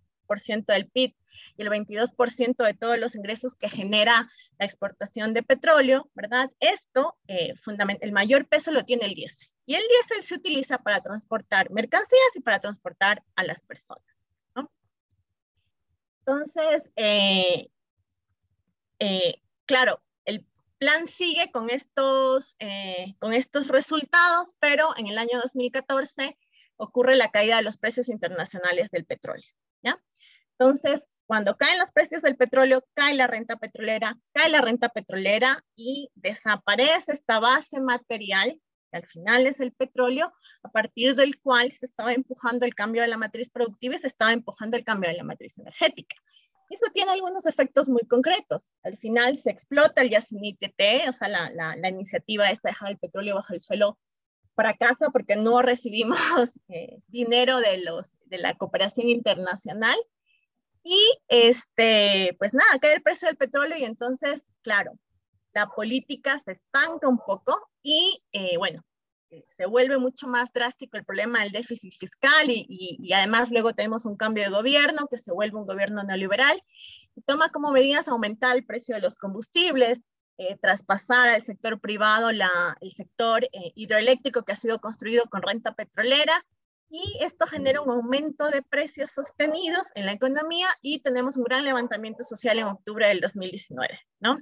del PIB y el 22% de todos los ingresos que genera la exportación de petróleo, ¿verdad? Esto, eh, el mayor peso lo tiene el diésel. Y el diésel se utiliza para transportar mercancías y para transportar a las personas. Entonces, eh, eh, claro, el plan sigue con estos, con estos resultados, pero en el año 2014 ocurre la caída de los precios internacionales del petróleo. Entonces, cuando caen los precios del petróleo, cae la renta petrolera, cae la renta petrolera y desaparece esta base material, que al final es el petróleo, a partir del cual se estaba empujando el cambio de la matriz productiva y se estaba empujando el cambio de la matriz energética. Eso tiene algunos efectos muy concretos. Al final se explota el Yasumite T, o sea, la, la, iniciativa esta de dejar el petróleo bajo el suelo fracasa porque no recibimos eh, dinero de, los, de la cooperación internacional y este, pues nada, cae el precio del petróleo y entonces, claro, la política se estanca un poco y eh, bueno, eh, se vuelve mucho más drástico el problema del déficit fiscal y, además luego tenemos un cambio de gobierno que se vuelve un gobierno neoliberal y toma como medidas aumentar el precio de los combustibles, eh, traspasar al sector privado la, el sector hidroeléctrico que ha sido construido con renta petrolera y esto genera un aumento de precios sostenidos en la economía y tenemos un gran levantamiento social en octubre del 2019, ¿no?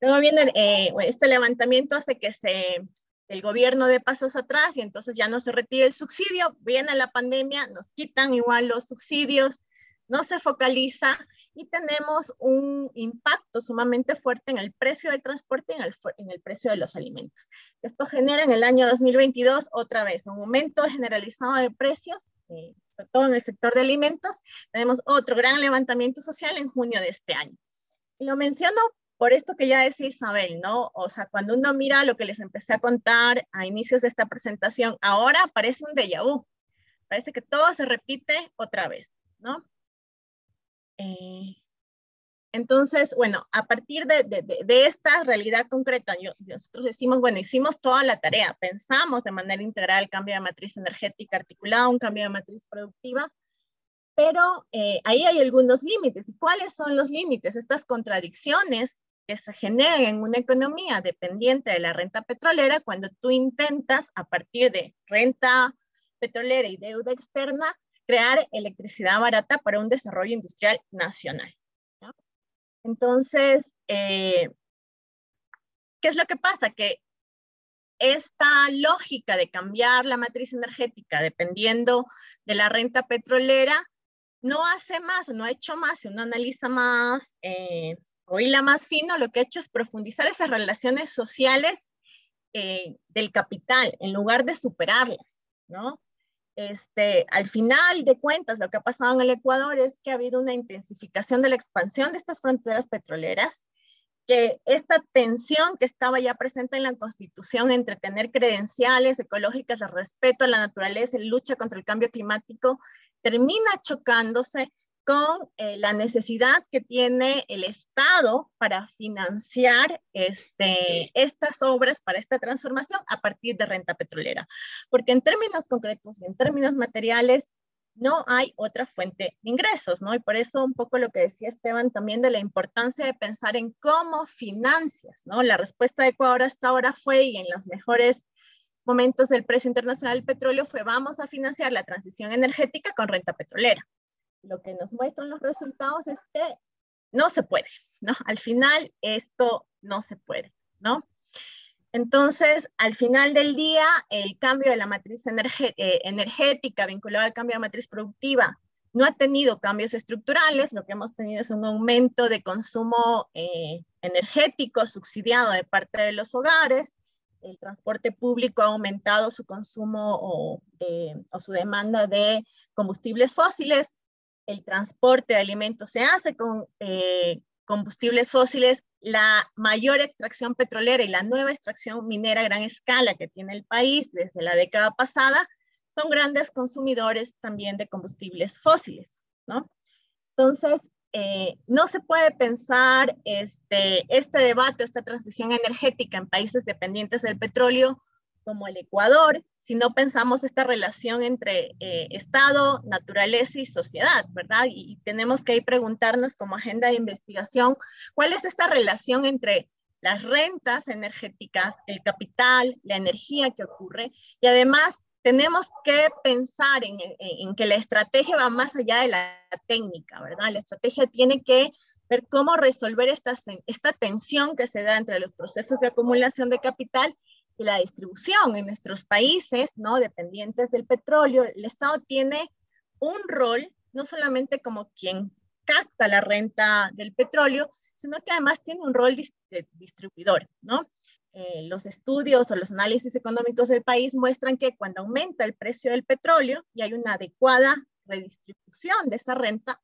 Luego viene, eh, este levantamiento hace que se, el gobierno dé pasos atrás y entonces ya no se retire el subsidio, viene la pandemia, nos quitan igual los subsidios, no se focaliza y tenemos un impacto sumamente fuerte en el precio del transporte y en el, en el precio de los alimentos. Esto genera en el año 2022 otra vez un aumento generalizado de precios, eh, sobre todo en el sector de alimentos. Tenemos otro gran levantamiento social en junio de este año. Y lo menciono por esto que ya decía Isabel, ¿no? O sea, cuando uno mira lo que les empecé a contar a inicios de esta presentación, ahora parece un déjà vu. Parece que todo se repite otra vez, ¿no? Eh, entonces, bueno, a partir de, de, esta realidad concreta, nosotros decimos, bueno, hicimos toda la tarea, pensamos de manera integral cambio de matriz energética articulada, un cambio de matriz productiva, pero eh, ahí hay algunos límites. ¿Y cuáles son los límites? Estas contradicciones que se generan en una economía dependiente de la renta petrolera cuando tú intentas, a partir de renta petrolera y deuda externa, crear electricidad barata para un desarrollo industrial nacional. Entonces, eh, ¿qué es lo que pasa? Que esta lógica de cambiar la matriz energética dependiendo de la renta petrolera no hace más, no ha hecho más, si uno analiza más eh, o hila más fino, lo que ha hecho es profundizar esas relaciones sociales eh, del capital en lugar de superarlas, ¿no? Este, al final de cuentas, lo que ha pasado en el Ecuador es que ha habido una intensificación de la expansión de estas fronteras petroleras, que esta tensión que estaba ya presente en la Constitución entre tener credenciales ecológicas de respeto a la naturaleza y lucha contra el cambio climático, termina chocándose con eh, la necesidad que tiene el Estado para financiar este, estas obras, para esta transformación a partir de renta petrolera. Porque en términos concretos y en términos materiales, no hay otra fuente de ingresos, ¿no? Y por eso un poco lo que decía Esteban también de la importancia de pensar en cómo financias, ¿no? La respuesta de Ecuador hasta ahora fue, y en los mejores momentos del precio internacional del petróleo, fue vamos a financiar la transición energética con renta petrolera lo que nos muestran los resultados es que no se puede, ¿no? Al final esto no se puede, ¿no? Entonces, al final del día, el cambio de la matriz eh, energética vinculado al cambio de matriz productiva no ha tenido cambios estructurales, lo que hemos tenido es un aumento de consumo eh, energético subsidiado de parte de los hogares, el transporte público ha aumentado su consumo o, o su demanda de combustibles fósiles, el transporte de alimentos se hace con eh, combustibles fósiles, la mayor extracción petrolera y la nueva extracción minera a gran escala que tiene el país desde la década pasada son grandes consumidores también de combustibles fósiles, ¿no? Entonces, eh, no se puede pensar este, este debate, esta transición energética en países dependientes del petróleo como el Ecuador, si no pensamos esta relación entre eh, Estado, naturaleza y sociedad, ¿verdad? Y, tenemos que ahí preguntarnos como agenda de investigación, ¿cuál es esta relación entre las rentas energéticas, el capital, la energía que ocurre? Y además tenemos que pensar en, en que la estrategia va más allá de la técnica, ¿verdad? La estrategia tiene que ver cómo resolver esta, esta tensión que se da entre los procesos de acumulación de capital y la distribución en nuestros países, ¿no? Dependientes del petróleo, el Estado tiene un rol, no solamente como quien capta la renta del petróleo, sino que además tiene un rol de distribuidor, ¿no? Eh, los estudios o los análisis económicos del país muestran que cuando aumenta el precio del petróleo y hay una adecuada redistribución de esa renta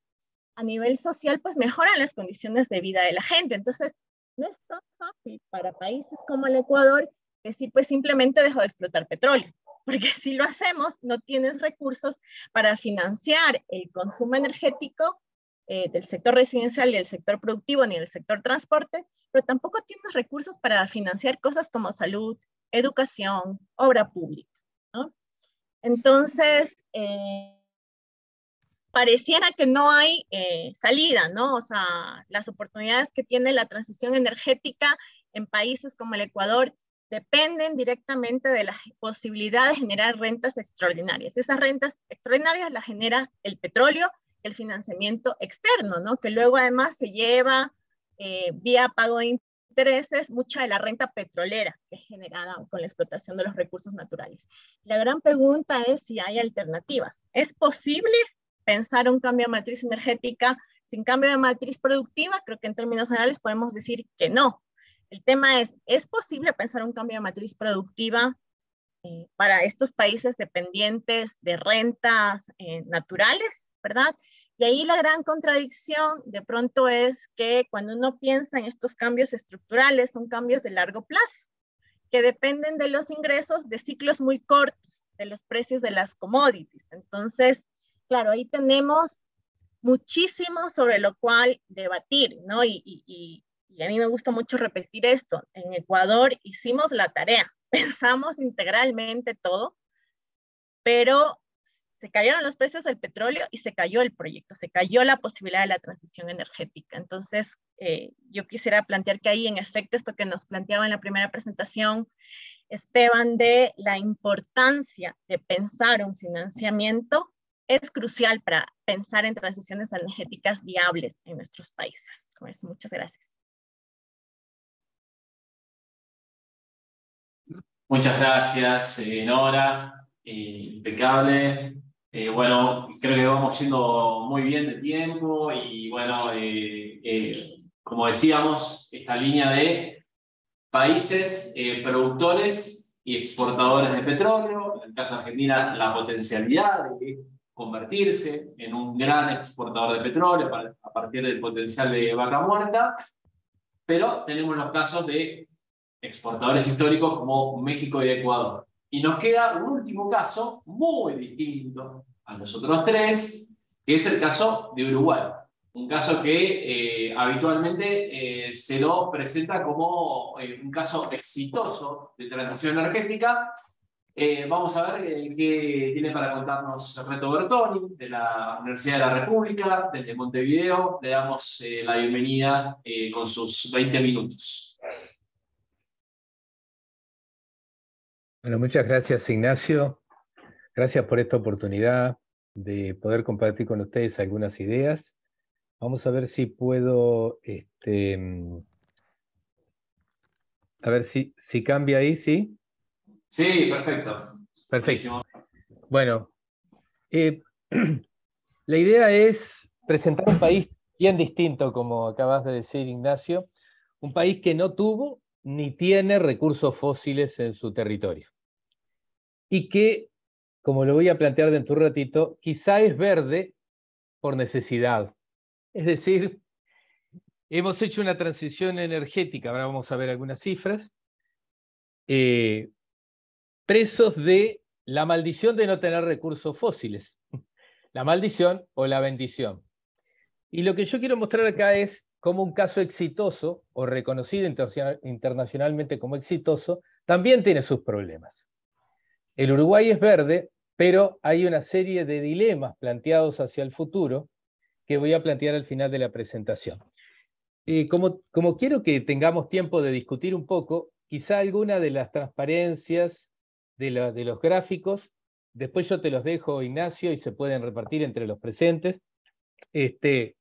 a nivel social, pues mejoran las condiciones de vida de la gente. Entonces, no es tan fácil para países como el Ecuador decir, pues simplemente dejo de explotar petróleo, porque si lo hacemos, no tienes recursos para financiar el consumo energético eh, del sector residencial y del sector productivo ni del sector transporte, pero tampoco tienes recursos para financiar cosas como salud, educación, obra pública. ¿no? Entonces, eh, pareciera que no hay eh, salida, ¿no? O sea, las oportunidades que tiene la transición energética en países como el Ecuador dependen directamente de la posibilidad de generar rentas extraordinarias. Esas rentas extraordinarias las genera el petróleo, el financiamiento externo, ¿no? Que luego además se lleva eh, vía pago de intereses mucha de la renta petrolera que es generada con la explotación de los recursos naturales. La gran pregunta es si hay alternativas. ¿Es posible pensar un cambio de matriz energética sin cambio de matriz productiva? Creo que en términos generales podemos decir que no, el tema es, ¿es posible pensar un cambio de matriz productiva eh, para estos países dependientes de rentas eh, naturales, verdad? Y ahí la gran contradicción de pronto es que cuando uno piensa en estos cambios estructurales, son cambios de largo plazo, que dependen de los ingresos de ciclos muy cortos, de los precios de las commodities. Entonces, claro, ahí tenemos muchísimo sobre lo cual debatir, ¿no? A mí me gusta mucho repetir esto, en Ecuador hicimos la tarea, pensamos integralmente todo, pero se cayeron los precios del petróleo y se cayó el proyecto, se cayó la posibilidad de la transición energética. Entonces, eh, yo quisiera plantear que ahí, en efecto, esto que nos planteaba en la primera presentación, Esteban, de la importancia de pensar un financiamiento es crucial para pensar en transiciones energéticas viables en nuestros países. Con eso, muchas gracias. Muchas gracias, eh, Nora. Eh, impecable. Eh, bueno, creo que vamos yendo muy bien de tiempo y bueno, como decíamos, esta línea de países productores y exportadores de petróleo, en el caso de Argentina, la potencialidad de convertirse en un gran exportador de petróleo a partir del potencial de vaca muerta, pero tenemos los casos de exportadores históricos como México y Ecuador. Y nos queda un último caso muy distinto a los otros tres, que es el caso de Uruguay. Un caso que eh, habitualmente eh, se lo presenta como eh, un caso exitoso de transición energética. vamos a ver qué tiene para contarnos Reto Bertoni, de la Universidad de la República, desde Montevideo. Le damos la bienvenida con sus 20 minutos. Bueno, muchas gracias Ignacio. Gracias por esta oportunidad de poder compartir con ustedes algunas ideas. Vamos a ver si puedo, este, a ver si, si cambia ahí, ¿sí? Sí, perfecto. Perfecto. Bueno, eh, la idea es presentar un país bien distinto, como acabas de decir, Ignacio, un país que no tuvo ni tiene recursos fósiles en su territorio y que, como lo voy a plantear dentro de un ratito, quizá es verde por necesidad. Es decir, hemos hecho una transición energética, ahora vamos a ver algunas cifras, eh, presos de la maldición de no tener recursos fósiles, la maldición o la bendición. Y lo que yo quiero mostrar acá es cómo un caso exitoso o reconocido internacionalmente como exitoso también tiene sus problemas. El Uruguay es verde, pero hay una serie de dilemas planteados hacia el futuro que voy a plantear al final de la presentación. como, como quiero que tengamos tiempo de discutir un poco, quizá alguna de las transparencias de, los gráficos, después yo te los dejo, Ignacio, y se pueden repartir entre los presentes, este,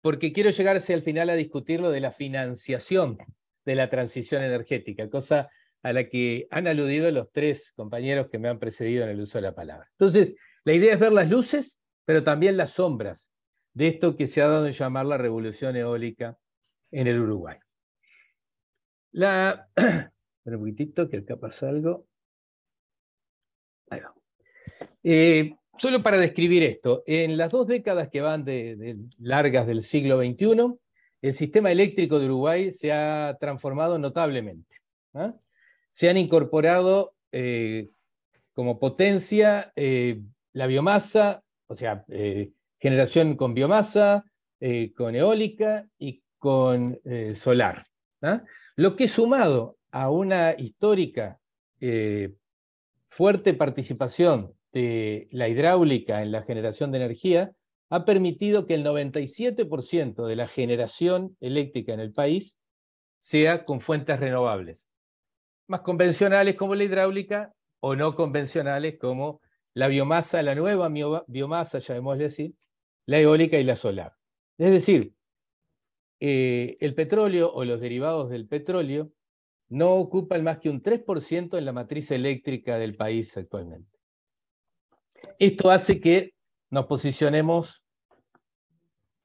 porque quiero llegar hacia el final a discutir lo de la financiación de la transición energética, cosa a la que han aludido los tres compañeros que me han precedido en el uso de la palabra. Entonces, la idea es ver las luces, pero también las sombras de esto que se ha dado en llamar la revolución eólica en el Uruguay. La... un poquitito, que acá pasa algo. Eh, solo para describir esto, en las dos décadas que van de largas del siglo XXI, el sistema eléctrico de Uruguay se ha transformado notablemente. ¿ah? Se han incorporado eh, como potencia eh, la biomasa, o sea, eh, generación con biomasa, con eólica y con solar. ¿ah? Lo que sumado a una histórica fuerte participación de la hidráulica en la generación de energía, ha permitido que el 97% de la generación eléctrica en el país sea con fuentes renovables más convencionales como la hidráulica o no convencionales como la biomasa, la nueva biomasa, llamémosle así, la eólica y la solar. Es decir, eh, el petróleo o los derivados del petróleo no ocupan más que un 3% en la matriz eléctrica del país actualmente. Esto hace que nos posicionemos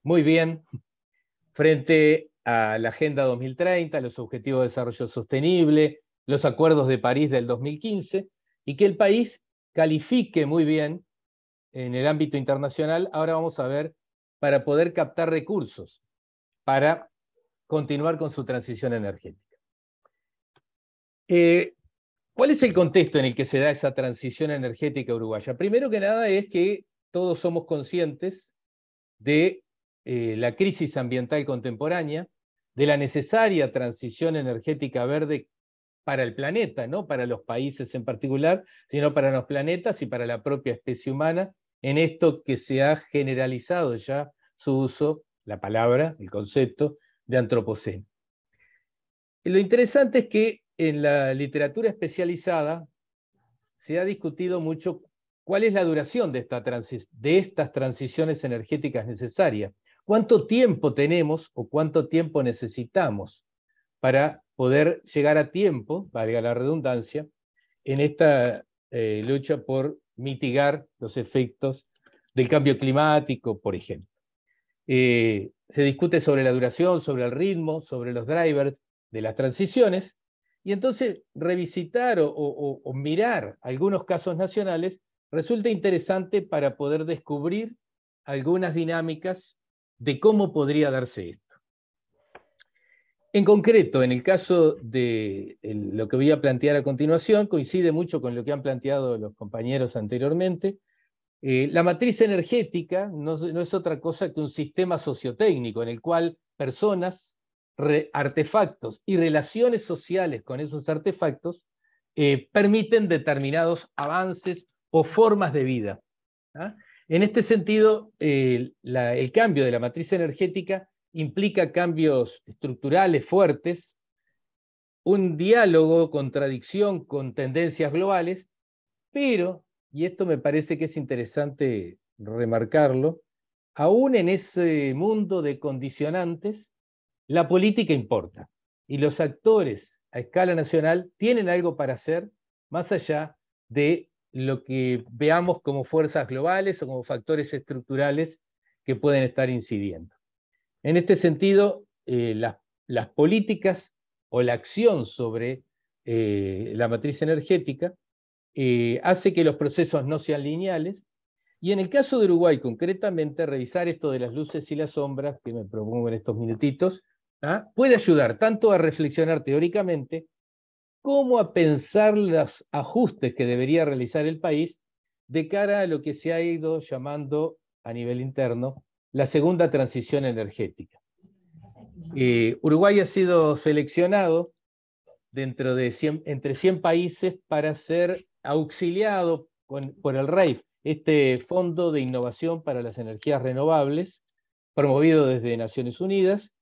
muy bien frente a la Agenda 2030, los Objetivos de Desarrollo Sostenible, los Acuerdos de París del 2015, y que el país califique muy bien en el ámbito internacional, ahora vamos a ver, para poder captar recursos, para continuar con su transición energética. Eh, ¿Cuál es el contexto en el que se da esa transición energética uruguaya? Primero que nada es que todos somos conscientes de eh, la crisis ambiental contemporánea, de la necesaria transición energética verde para el planeta, no para los países en particular, sino para los planetas y para la propia especie humana, en esto que se ha generalizado ya su uso, la palabra, el concepto de antropoceno. lo interesante es que en la literatura especializada se ha discutido mucho cuál es la duración de, estas transiciones energéticas necesarias. ¿Cuánto tiempo tenemos o cuánto tiempo necesitamos para poder llegar a tiempo, valga la redundancia, en esta eh, lucha por mitigar los efectos del cambio climático, por ejemplo? Eh, se discute sobre la duración, sobre el ritmo, sobre los drivers de las transiciones, y entonces revisitar o, mirar algunos casos nacionales resulta interesante para poder descubrir algunas dinámicas de cómo podría darse esto. En concreto, en el caso de lo que voy a plantear a continuación, coincide mucho con lo que han planteado los compañeros anteriormente. Eh, la matriz energética no, no, es otra cosa que un sistema sociotécnico en el cual personas artefactos y relaciones sociales con esos artefactos eh, permiten determinados avances o formas de vida. ¿ah? En este sentido, el cambio de la matriz energética implica cambios estructurales fuertes, un diálogo, contradicción con tendencias globales, pero, y esto me parece que es interesante remarcarlo, aún en ese mundo de condicionantes, la política importa y los actores a escala nacional tienen algo para hacer más allá de lo que veamos como fuerzas globales o como factores estructurales que pueden estar incidiendo. En este sentido, eh, las, políticas o la acción sobre eh, la matriz energética eh, hace que los procesos no sean lineales y en el caso de Uruguay, concretamente, revisar esto de las luces y las sombras, que me propongo en estos minutitos, ¿ah? puede ayudar tanto a reflexionar teóricamente como a pensar los ajustes que debería realizar el país de cara a lo que se ha ido llamando a nivel interno la segunda transición energética. Eh, Uruguay ha sido seleccionado dentro de entre 100 países para ser auxiliado por el REIF, este Fondo de Innovación para las Energías Renovables, promovido desde Naciones Unidas,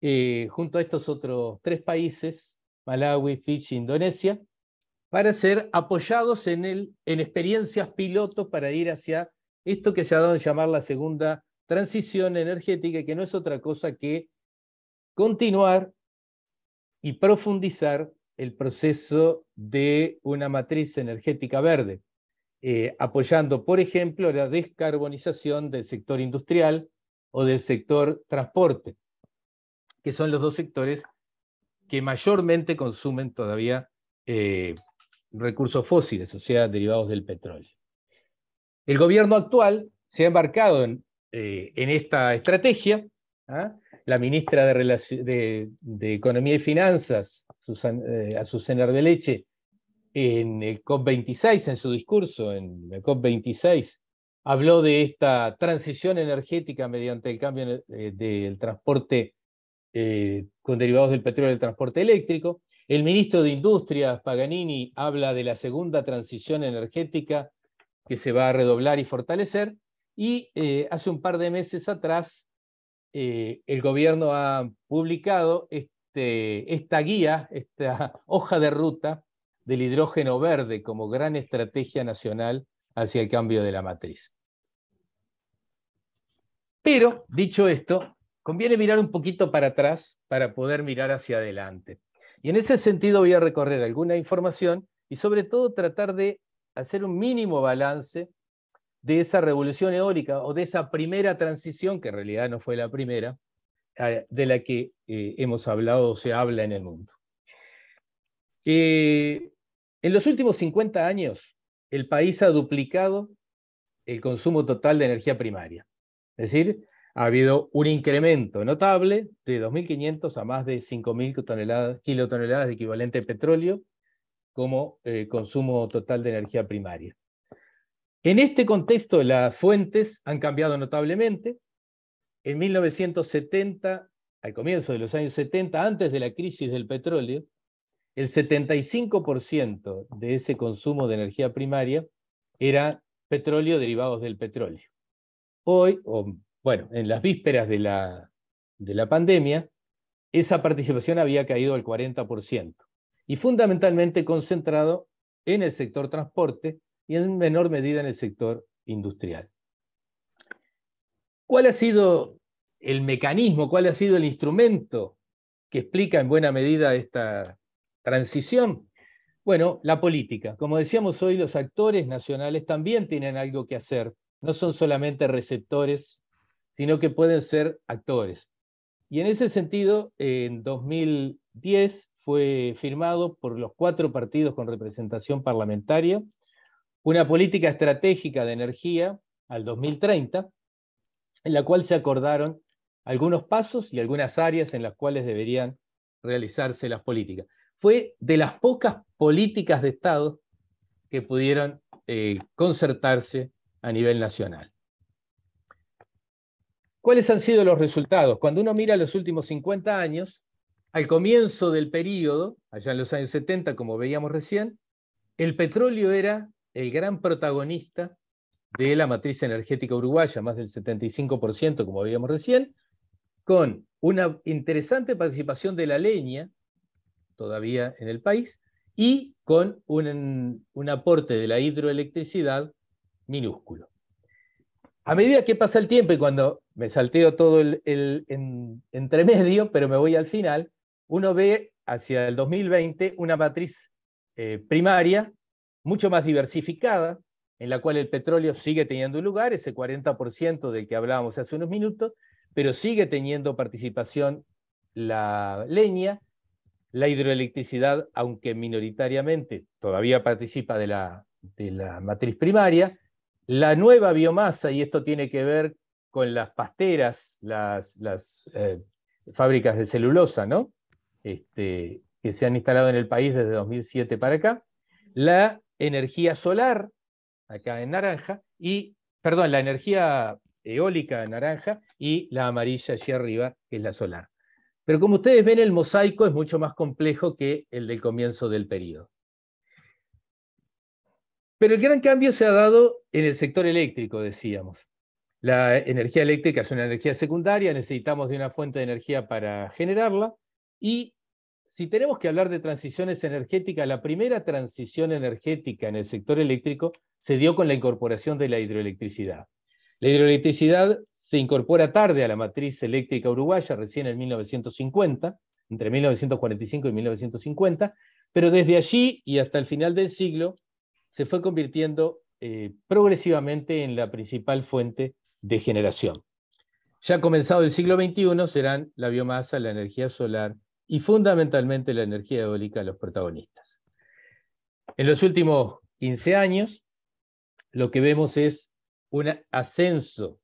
eh, junto a estos otros tres países, Malawi, Fiji, Indonesia, para ser apoyados en, el, en experiencias pilotos para ir hacia esto que se ha dado a llamar la segunda transición energética, que no es otra cosa que continuar y profundizar el proceso de una matriz energética verde, eh, apoyando, por ejemplo, la descarbonización del sector industrial o del sector transporte que son los dos sectores que mayormente consumen todavía eh, recursos fósiles, o sea, derivados del petróleo. El gobierno actual se ha embarcado en, eh, esta estrategia. ¿ah? La ministra de, Economía y Finanzas, eh, Azucena de Leche, en el COP26, en su discurso en el COP26, habló de esta transición energética mediante el cambio del transporte eh, con derivados del petróleo del transporte eléctrico. El ministro de Industria, Paganini, habla de la segunda transición energética que se va a redoblar y fortalecer. Y eh, hace un par de meses atrás, eh, el gobierno ha publicado este, esta guía, esta hoja de ruta del hidrógeno verde como gran estrategia nacional hacia el cambio de la matriz. Pero, dicho esto, conviene mirar un poquito para atrás para poder mirar hacia adelante. Y en ese sentido voy a recorrer alguna información y sobre todo tratar de hacer un mínimo balance de esa revolución eólica o de esa primera transición, que en realidad no fue la primera, eh, de la que eh, hemos hablado o se habla en el mundo. Eh, en los últimos 50 años, el país ha duplicado el consumo total de energía primaria. Es decir, ha habido un incremento notable de 2.500 a más de 5.000 kilotoneladas de equivalente petróleo como consumo total de energía primaria. En este contexto, las fuentes han cambiado notablemente. En 1970, al comienzo de los años 70, antes de la crisis del petróleo, el 75% de ese consumo de energía primaria era petróleo derivados del petróleo. Hoy, o, bueno, en las vísperas de la, de la pandemia, esa participación había caído al 40%, y fundamentalmente concentrado en el sector transporte, y en menor medida en el sector industrial. ¿Cuál ha sido el mecanismo, cuál ha sido el instrumento que explica en buena medida esta transición? Bueno, la política. Como decíamos hoy, los actores nacionales también tienen algo que hacer. No son solamente receptores, sino que pueden ser actores. Y en ese sentido, en 2010 fue firmado por los cuatro partidos con representación parlamentaria una política estratégica de energía al 2030, en la cual se acordaron algunos pasos y algunas áreas en las cuales deberían realizarse las políticas. Fue de las pocas políticas de Estado que pudieron eh, concertarse a nivel nacional. ¿Cuáles han sido los resultados? Cuando uno mira los últimos 50 años, al comienzo del periodo, allá en los años 70, como veíamos recién, el petróleo era el gran protagonista de la matriz energética uruguaya, más del 75%, como veíamos recién, con una interesante participación de la leña, todavía en el país, y con un, aporte de la hidroelectricidad minúsculo. A medida que pasa el tiempo y cuando me salteo todo el, entremedio, pero me voy al final, uno ve hacia el 2020 una matriz eh, primaria mucho más diversificada, en la cual el petróleo sigue teniendo lugar, ese 40% del que hablábamos hace unos minutos, pero sigue teniendo participación la leña, la hidroelectricidad, aunque minoritariamente todavía participa de la, de la matriz primaria, la nueva biomasa, y esto tiene que ver con las pasteras, las, las eh, fábricas de celulosa, ¿no? Este, que se han instalado en el país desde 2007 para acá, la energía solar, acá en naranja, y, perdón, la energía eólica en naranja y la amarilla allí arriba, que es la solar. Pero como ustedes ven, el mosaico es mucho más complejo que el del comienzo del periodo. Pero el gran cambio se ha dado en el sector eléctrico, decíamos. La energía eléctrica es una energía secundaria, necesitamos de una fuente de energía para generarla, y si tenemos que hablar de transiciones energéticas, la primera transición energética en el sector eléctrico se dio con la incorporación de la hidroelectricidad. La hidroelectricidad se incorpora tarde a la matriz eléctrica uruguaya, recién en 1950, entre 1945 y 1950, pero desde allí y hasta el final del siglo se fue convirtiendo eh, progresivamente en la principal fuente de generación. Ya comenzado el siglo XXI serán la biomasa, la energía solar, y fundamentalmente la energía eólica los protagonistas. En los últimos 15 años, lo que vemos es un ascenso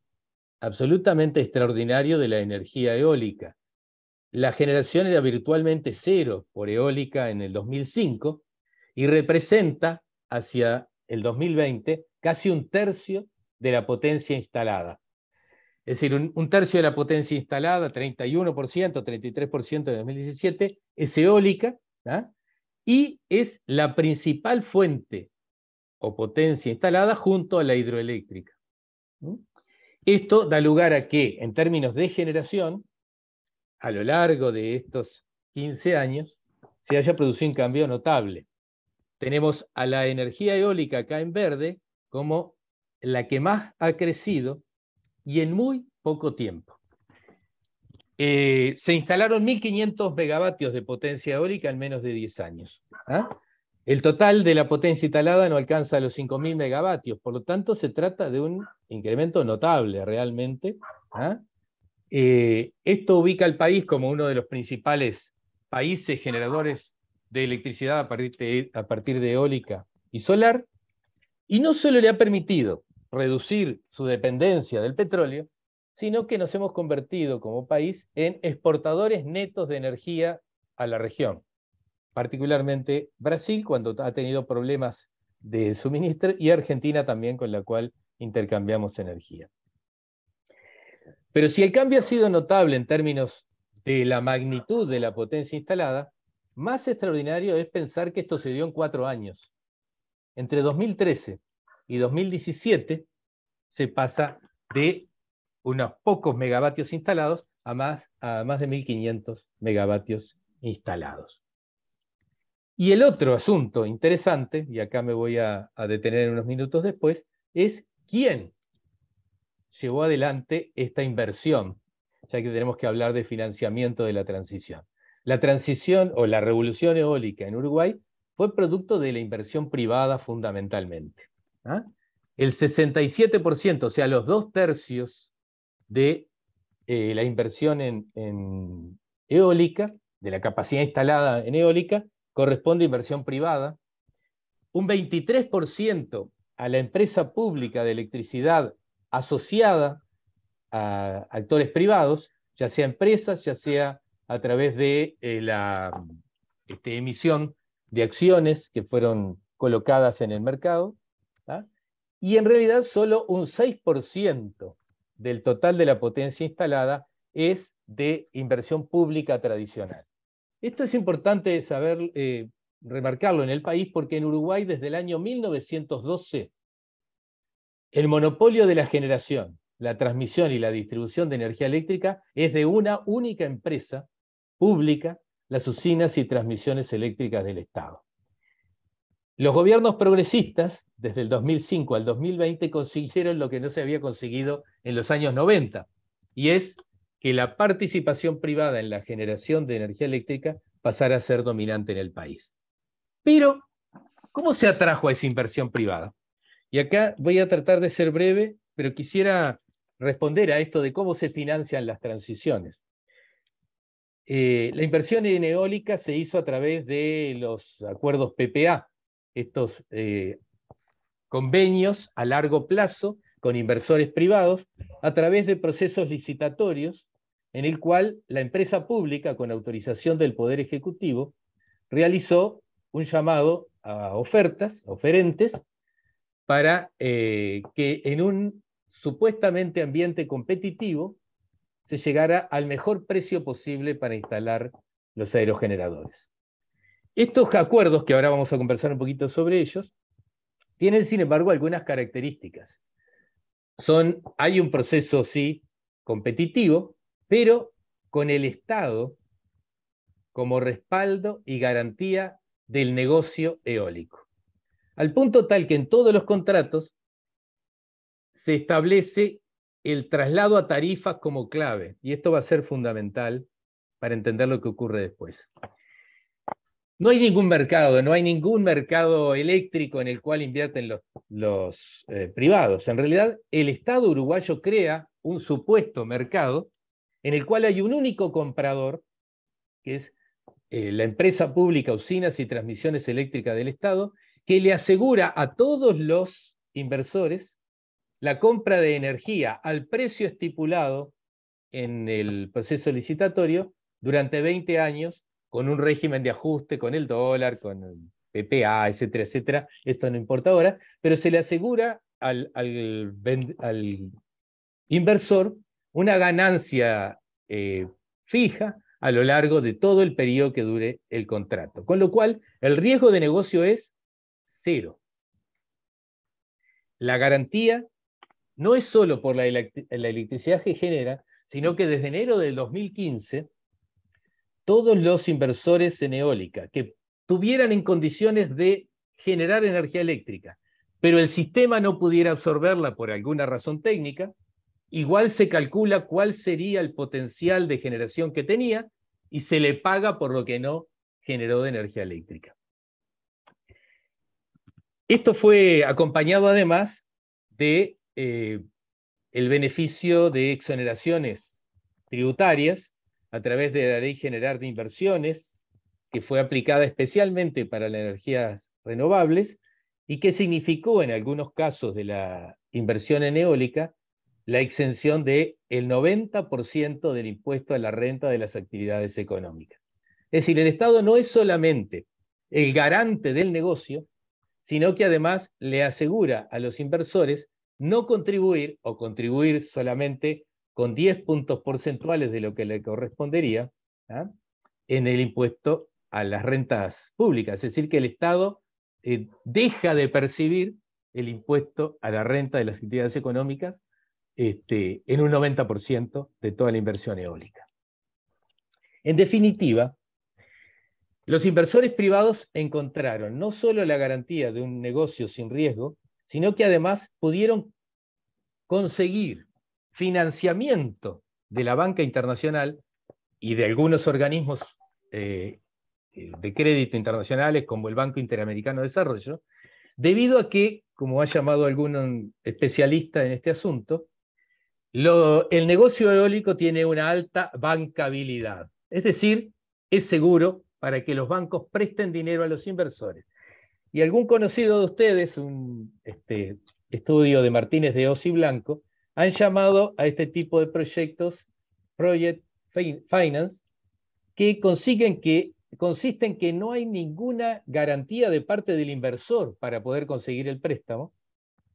absolutamente extraordinario de la energía eólica. La generación era virtualmente cero por eólica en el 2005 y representa hacia el 2020 casi un tercio de la potencia instalada. Es decir, un, tercio de la potencia instalada, 31%, 33% de 2017, es eólica, y es la principal fuente o potencia instalada junto a la hidroeléctrica. Esto da lugar a que, en términos de generación, a lo largo de estos 15 años, se haya producido un cambio notable. tenemos a la energía eólica acá en verde como la que más ha crecido y en muy poco tiempo. Eh, se instalaron 1.500 megavatios de potencia eólica en menos de 10 años. ¿ah? El total de la potencia instalada no alcanza los 5.000 megavatios, por lo tanto se trata de un incremento notable realmente. ¿ah? Eh, esto ubica al país como uno de los principales países generadores de electricidad a partir de, a partir de eólica y solar, y no solo le ha permitido reducir su dependencia del petróleo, sino que nos hemos convertido como país en exportadores netos de energía a la región, particularmente Brasil cuando ha tenido problemas de suministro y Argentina también con la cual intercambiamos energía. Pero si el cambio ha sido notable en términos de la magnitud de la potencia instalada, más extraordinario es pensar que esto se dio en cuatro años. Entre 2013 y 2017 se pasa de unos pocos megavatios instalados a más, de 1500 megavatios instalados. Y el otro asunto interesante, y acá me voy a, a detener unos minutos después, es quién llevó adelante esta inversión, ya que tenemos que hablar de financiamiento de la transición. La transición o la revolución eólica en Uruguay fue producto de la inversión privada fundamentalmente. ¿Ah? El 67%, o sea, los dos tercios de eh, la inversión en, eólica, de la capacidad instalada en eólica, corresponde a inversión privada. Un 23% a la empresa pública de electricidad asociada a actores privados, ya sea empresas, ya sea a través de eh, la este, emisión de acciones que fueron colocadas en el mercado, y en realidad solo un 6% del total de la potencia instalada es de inversión pública tradicional. Esto es importante saber, eh, remarcarlo en el país, porque en Uruguay desde el año 1912 el monopolio de la generación, la transmisión y la distribución de energía eléctrica es de una única empresa pública, las usinas y transmisiones eléctricas del Estado. Los gobiernos progresistas, desde el 2005 al 2020, consiguieron lo que no se había conseguido en los años 90, y es que la participación privada en la generación de energía eléctrica pasara a ser dominante en el país. Pero, ¿cómo se atrajo a esa inversión privada? Y acá voy a tratar de ser breve, pero quisiera responder a esto de cómo se financian las transiciones. Eh, la inversión en eólica se hizo a través de los acuerdos PPA, estos eh, convenios a largo plazo con inversores privados, a través de procesos licitatorios en el cual la empresa pública, con autorización del Poder Ejecutivo, realizó un llamado a ofertas, oferentes, para eh, que en un supuestamente ambiente competitivo se llegara al mejor precio posible para instalar los aerogeneradores. Estos acuerdos, que ahora vamos a conversar un poquito sobre ellos, tienen sin embargo algunas características. Son, hay un proceso, sí, competitivo, pero con el Estado como respaldo y garantía del negocio eólico. Al punto tal que en todos los contratos se establece el traslado a tarifas como clave, y esto va a ser fundamental para entender lo que ocurre después. No hay ningún mercado, no hay ningún mercado eléctrico en el cual invierten los, eh, privados. En realidad, el Estado uruguayo crea un supuesto mercado en el cual hay un único comprador, que es eh, la empresa pública Usinas y Transmisiones Eléctricas del Estado, que le asegura a todos los inversores la compra de energía al precio estipulado en el proceso licitatorio durante 20 años con un régimen de ajuste con el dólar, con el PPA, etcétera, etcétera. Esto no importa ahora, pero se le asegura al, inversor una ganancia eh, fija a lo largo de todo el periodo que dure el contrato. Con lo cual, el riesgo de negocio es cero. La garantía no es solo por la, electricidad que genera, sino que desde enero del 2015, todos los inversores en eólica que tuvieran en condiciones de generar energía eléctrica, pero el sistema no pudiera absorberla por alguna razón técnica, igual se calcula cuál sería el potencial de generación que tenía y se le paga por lo que no generó de energía eléctrica. Esto fue acompañado además de eh, el beneficio de exoneraciones tributarias a través de la Ley General de Inversiones, que fue aplicada especialmente para las energías renovables y que significó en algunos casos de la inversión en eólica la exención del el 90% del impuesto a la renta de las actividades económicas. Es decir, el Estado no es solamente el garante del negocio, sino que además le asegura a los inversores no contribuir o contribuir solamente con 10 puntos porcentuales de lo que le correspondería ¿ah? en el impuesto a las rentas públicas. Es decir, que el Estado eh, deja de percibir el impuesto a la renta de las actividades económicas este, en un 90% de toda la inversión eólica. En definitiva, los inversores privados encontraron no solo la garantía de un negocio sin riesgo, sino que además pudieron conseguir financiamiento de la banca internacional y de algunos organismos eh, de crédito internacionales como el Banco Interamericano de Desarrollo, debido a que, como ha llamado algún especialista en este asunto, el negocio eólico tiene una alta bancabilidad, es decir, es seguro para que los bancos presten dinero a los inversores. Y algún conocido de ustedes, un este, estudio de Martínez de Osi Blanco, han llamado a este tipo de proyectos Project Finance, que consiguen que, consiste en que no hay ninguna garantía de parte del inversor para poder conseguir el préstamo.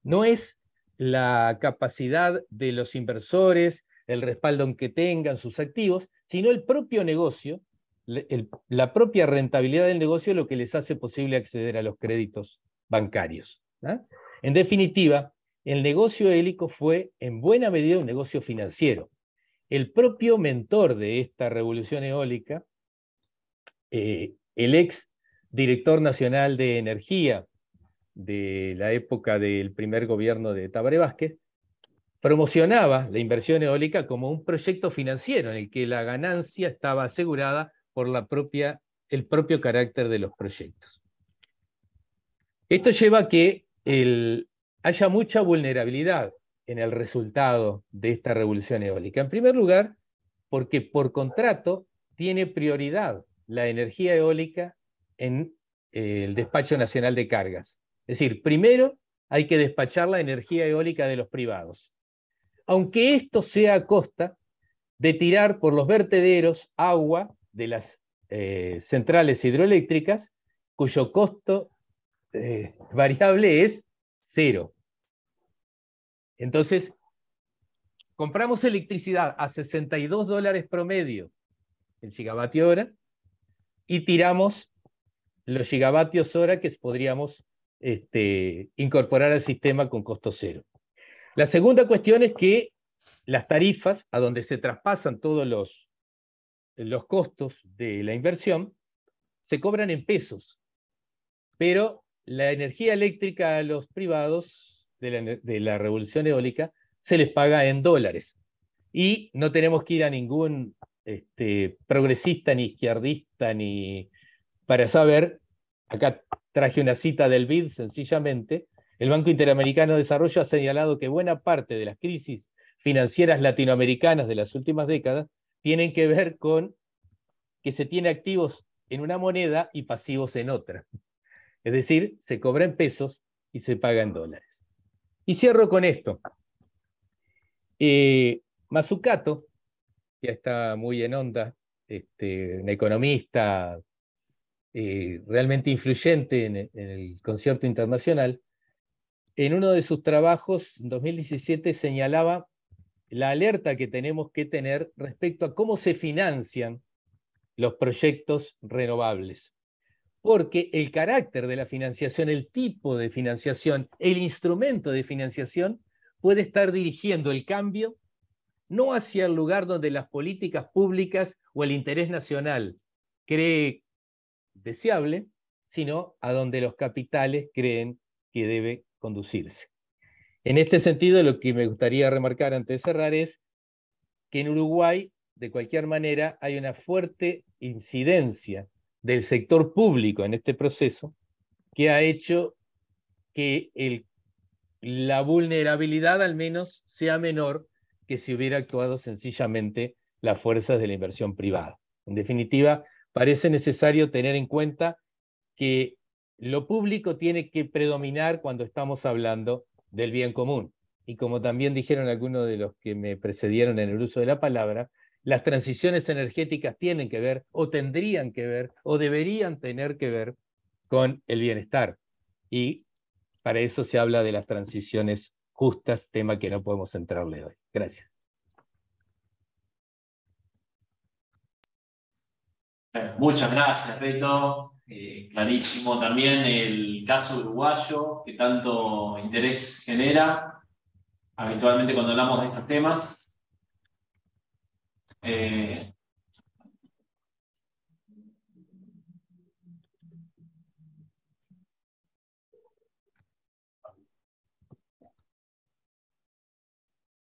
No es la capacidad de los inversores, el respaldo en que tengan sus activos, sino el propio negocio, la propia rentabilidad del negocio lo que les hace posible acceder a los créditos bancarios. En definitiva, el negocio hélico fue en buena medida un negocio financiero. El propio mentor de esta revolución eólica, eh, el ex director nacional de energía de la época del primer gobierno de Tabaré Vázquez, promocionaba la inversión eólica como un proyecto financiero en el que la ganancia estaba asegurada por la propia, el propio carácter de los proyectos. Esto lleva a que haya mucha vulnerabilidad en el resultado de esta revolución eólica. En primer lugar, porque por contrato tiene prioridad la energía eólica en el despacho nacional de cargas. Es decir, primero hay que despachar la energía eólica de los privados. Aunque esto sea a costa de tirar por los vertederos agua de las eh, centrales hidroeléctricas, cuyo costo eh, variable es cero. Entonces, compramos electricidad a 62 dólares promedio el gigavatio hora y tiramos los gigavatios hora que podríamos este, incorporar al sistema con costo cero. La segunda cuestión es que las tarifas, a donde se traspasan todos los, los costos de la inversión, se cobran en pesos, pero la energía eléctrica a los privados de la, revolución eólica se les paga en dólares. Y no tenemos que ir a ningún este, progresista ni izquierdista ni para saber, acá traje una cita del BID sencillamente, el Banco Interamericano de Desarrollo ha señalado que buena parte de las crisis financieras latinoamericanas de las últimas décadas tienen que ver con que se tiene activos en una moneda y pasivos en otra. Es decir, se cobra en pesos y se paga en dólares. Y cierro con esto. Eh, Mazzucato, que está muy en onda, este, un economista eh, realmente influyente en, el concierto internacional, en uno de sus trabajos, en 2017, señalaba la alerta que tenemos que tener respecto a cómo se financian los proyectos renovables. Porque el carácter de la financiación, el tipo de financiación, el instrumento de financiación puede estar dirigiendo el cambio no hacia el lugar donde las políticas públicas o el interés nacional cree deseable, sino a donde los capitales creen que debe conducirse. En este sentido, lo que me gustaría remarcar antes de cerrar es que en Uruguay, de cualquier manera, hay una fuerte incidencia del sector público en este proceso que ha hecho que la vulnerabilidad al menos sea menor que si hubiera actuado sencillamente las fuerzas de la inversión privada. En definitiva, parece necesario tener en cuenta que lo público tiene que predominar cuando estamos hablando del bien común. Y como también dijeron algunos de los que me precedieron en el uso de la palabra, las transiciones energéticas tienen que ver, o tendrían que ver, o deberían tener que ver con el bienestar. Y para eso se habla de las transiciones justas, tema que no podemos entrarle hoy. Gracias. Muchas gracias, Reto. Eh, clarísimo también el caso uruguayo, que tanto interés genera habitualmente cuando hablamos de estos temas. Eh,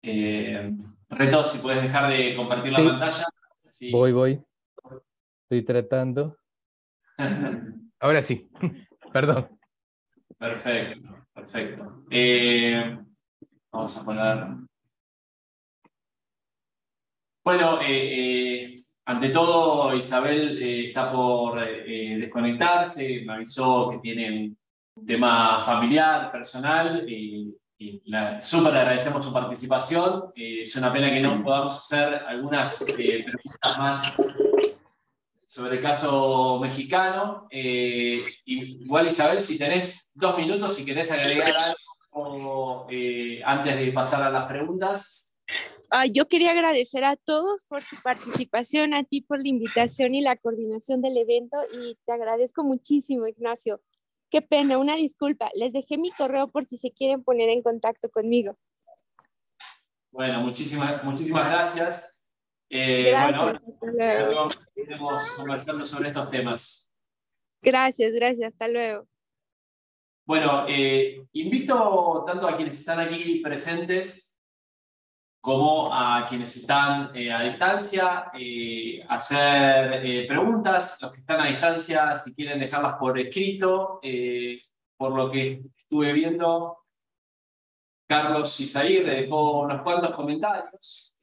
eh, Reto, si puedes dejar de compartir la pantalla. Voy, voy. Estoy tratando. Ahora sí, perdón. Perfecto, perfecto. Eh, vamos a poner. Bueno, eh, eh, ante todo, Isabel está por desconectarse, me avisó que tiene un tema familiar, personal, y, súper agradecemos su participación. es una pena que no podamos hacer algunas preguntas más sobre el caso mexicano. Eh, igual, Isabel, si tenés dos minutos, si querés agregar algo eh, antes de pasar a las preguntas. Ah, yo quería agradecer a todos por su participación, a ti por la invitación y la coordinación del evento y te agradezco muchísimo, Ignacio. Qué pena, una disculpa. Les dejé mi correo por si se quieren poner en contacto conmigo. Bueno, muchísimas, muchísimas gracias. Eh, gracias, bueno, estamos conversando sobre estos temas. Gracias, gracias, hasta luego. Bueno, eh, invito tanto a quienes están aquí presentes como a quienes están eh, a distancia a hacer preguntas. Los que están a distancia, si quieren dejarlas por escrito, por lo que estuve viendo, Carlos Isaí dejó unos cuantos comentarios.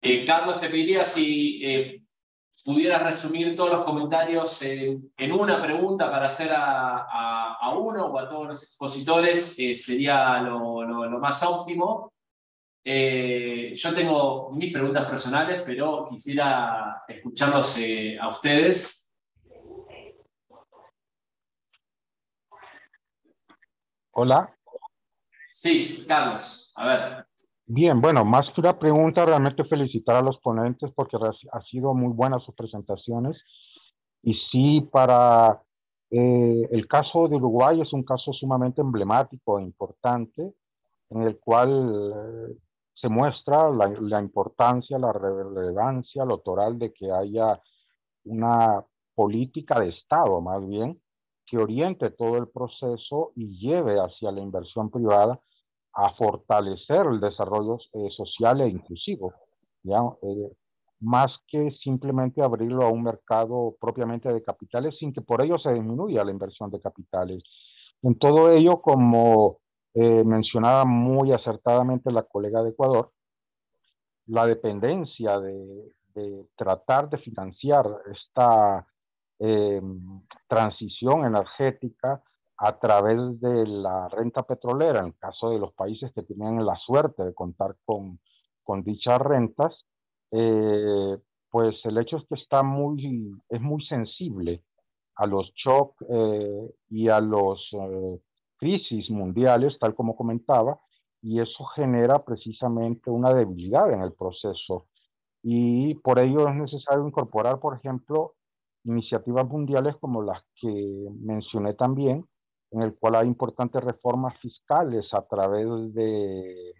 Eh, Carlos, te pediría si eh, pudieras resumir todos los comentarios en una pregunta para hacer a, uno o a todos los expositores, eh, sería lo, más óptimo. yo tengo mis preguntas personales, pero quisiera escucharlos a ustedes. Hola. Sí, Carlos, a ver. Bien, bueno, más que una pregunta, realmente felicitar a los ponentes porque ha sido muy buenas sus presentaciones. Y sí, para eh, el caso de Uruguay es un caso sumamente emblemático e importante, en el cual eh, se muestra la, la, importancia, la relevancia, lo toral de que haya una política de Estado, más bien, que oriente todo el proceso y lleve hacia la inversión privada a fortalecer el desarrollo eh, social e inclusivo. Eh, más que simplemente abrirlo a un mercado propiamente de capitales sin que por ello se disminuya la inversión de capitales. En todo ello, como eh, mencionaba muy acertadamente la colega de Ecuador, la dependencia de, de tratar de financiar esta transición energética a través de la renta petrolera, en el caso de los países que tienen la suerte de contar con, con dichas rentas, eh, pues el hecho es que está muy, es muy sensible a los shocks eh, y a los eh, crisis mundiales, tal como comentaba, y eso genera precisamente una debilidad en el proceso. Y por ello es necesario incorporar, por ejemplo, iniciativas mundiales como las que mencioné también, en el cual hay importantes reformas fiscales a través de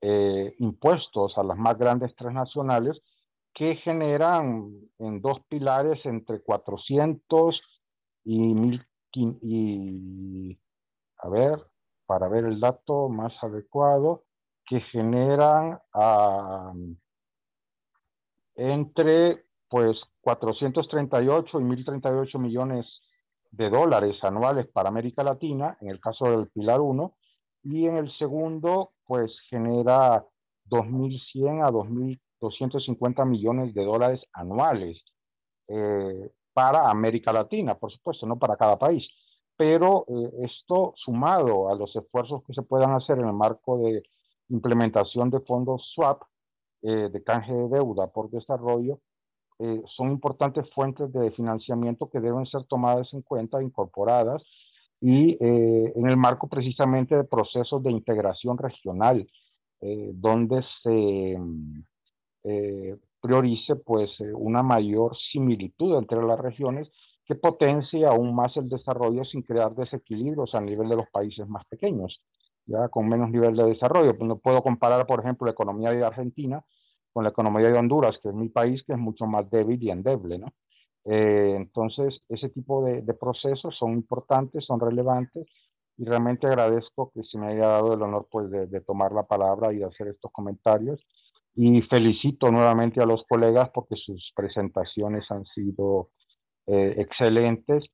eh, impuestos a las más grandes transnacionales que generan en dos pilares entre 400 y 1000 y a ver, para ver el dato más adecuado, que generan ah, entre pues 438 y 1038 millones de dólares anuales para América Latina, en el caso del Pilar 1, y en el segundo, pues genera 2.100 a 2.250 millones de dólares anuales eh, para América Latina, por supuesto, no para cada país. Pero eh, esto sumado a los esfuerzos que se puedan hacer en el marco de implementación de fondos SWAP, eh, de canje de deuda por desarrollo, son importantes fuentes de financiamiento que deben ser tomadas en cuenta, incorporadas y eh, en el marco precisamente de procesos de integración regional, eh, donde se eh, priorice pues una mayor similitud entre las regiones que potencie aún más el desarrollo sin crear desequilibrios a nivel de los países más pequeños, ya con menos nivel de desarrollo. No puedo comparar, por ejemplo, la economía de Argentina con la economía de Honduras, que es mi país, que es mucho más débil y endeble, ¿no? Eh, entonces, ese tipo de, procesos son importantes, son relevantes y realmente agradezco que se me haya dado el honor pues, de, tomar la palabra y de hacer estos comentarios. Y felicito nuevamente a los colegas porque sus presentaciones han sido eh, excelentes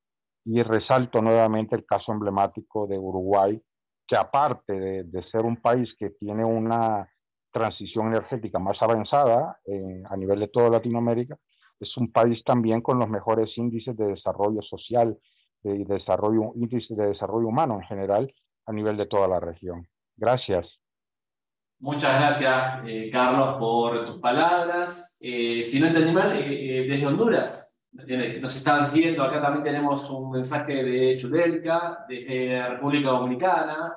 y resalto nuevamente el caso emblemático de Uruguay, que aparte de, ser un país que tiene una transición energética más avanzada eh, a nivel de toda Latinoamérica, es un país también con los mejores índices de desarrollo social y de desarrollo, índices de desarrollo humano en general a nivel de toda la región. Gracias. Muchas gracias, eh, Carlos, por tus palabras. Eh, si no entendí mal, desde Honduras nos estaban siguiendo. Acá también tenemos un mensaje de Chulelca, desde República Dominicana.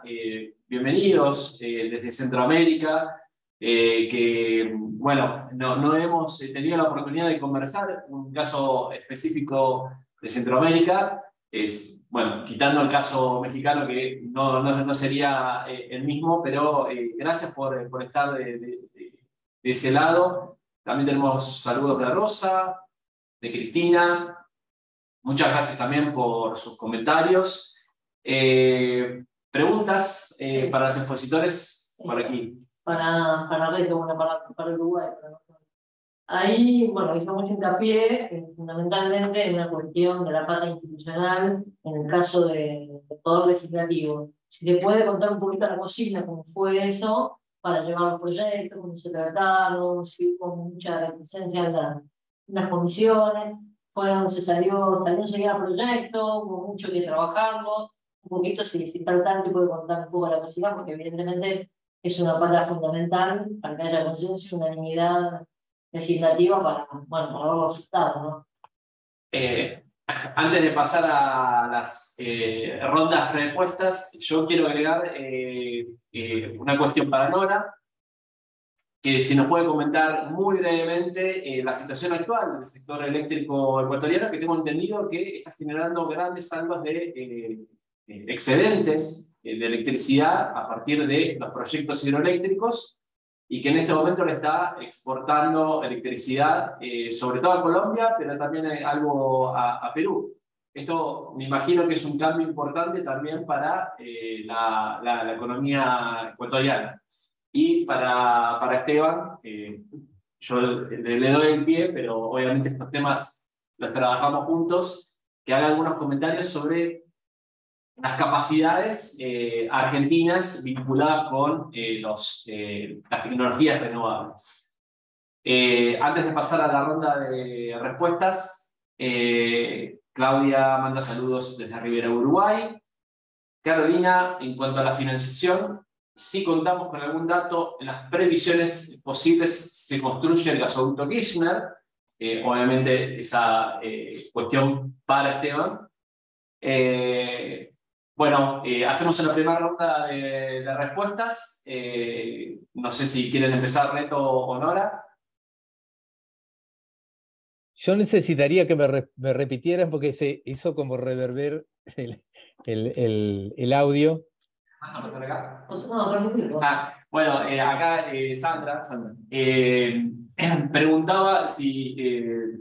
bienvenidos desde Centroamérica. Eh, que, bueno, no, no, hemos tenido la oportunidad de conversar. Un caso específico de Centroamérica es, bueno, quitando el caso mexicano, que no, no, no sería eh, el mismo, pero eh, gracias por, por estar de, de, ese lado. También tenemos saludos de Rosa, de Cristina. Muchas gracias también por sus comentarios. preguntas para los expositores por aquí para, para bueno, para, para Uruguay. Ahí, bueno, mucho hincapié fundamentalmente en la cuestión de la pata institucional en el caso del de Poder Legislativo. Si te puede contar un poquito la cocina, cómo fue eso, para llevar los proyectos, cómo se trataron, si hubo mucha presencia en, las comisiones, fueron, se salió, salió enseguida proyecto, hubo mucho que trabajarlo, un poquito si, si tal tanto puede contar un poco la cocina, porque evidentemente es una pata fundamental para que haya y unanimidad legislativa para, bueno, para los resultados. ¿no? Eh, antes de pasar a las eh, rondas de respuestas, yo quiero agregar eh, una cuestión para Nora, que si nos puede comentar muy brevemente la situación actual del sector eléctrico ecuatoriano, que tengo entendido que está generando grandes saldos de excedentes eh, de electricidad a partir de los proyectos hidroeléctricos y que en este momento le está exportando electricidad, eh, sobre todo a Colombia, pero también algo a, Perú. Esto me imagino que es un cambio importante también para eh, la, la, economía ecuatoriana. Y para, para Esteban, yo le, le, doy el pie, pero obviamente estos temas los trabajamos juntos, que haga algunos comentarios sobre las capacidades eh, argentinas vinculadas con eh, eh, las tecnologías renovables. antes de pasar a la ronda de respuestas, Claudia manda saludos desde Rivera, Uruguay. Carolina, en cuanto a la financiación, si contamos con algún dato, en las previsiones posibles se construye el gasoducto Kirchner, obviamente esa cuestión para Esteban. Bueno, eh, hacemos una primera ronda de, respuestas. Eh, no sé si quieren empezar Reto o Nora. Yo necesitaría que me, repitieran porque se hizo como reverber el, audio. ¿Vas a empezar acá? Ah, bueno, eh, acá Sandra. Sandra. preguntaba si... Eh,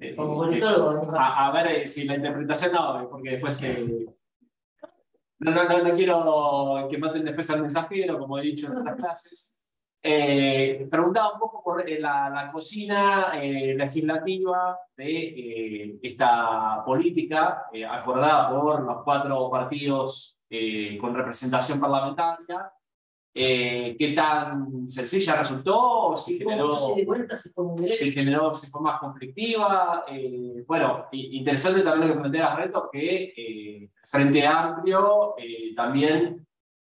eh, a, a, ver si la interpretación no, porque después... no, no, no, no quiero que maten después al mensajero, como he dicho en otras clases. Eh, preguntaba un poco por eh, la, cocina eh, legislativa de esta política acordada por los cuatro partidos con representación parlamentaria. ¿Qué tan sencilla resultó? ¿O si generó, se generó, se fue más conflictiva? bueno, interesante también lo que plantea Reto, que Frente Amplio también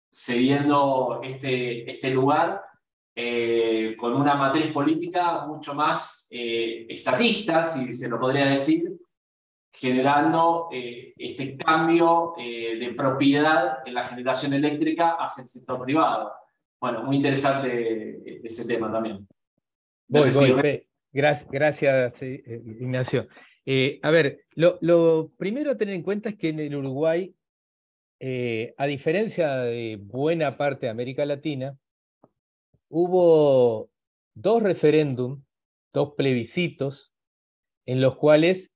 cediendo este, este lugar eh, con una matriz política mucho más eh, estatista, si se lo podría decir, generando eh, este cambio de propiedad en la generación eléctrica hacia el sector privado. Bueno, muy interesante ese tema también. Gracias, gracias, Ignacio. a ver, lo, lo, primero a tener en cuenta es que en el Uruguay, a diferencia de buena parte de América Latina, hubo dos referéndums, dos plebiscitos, en los cuales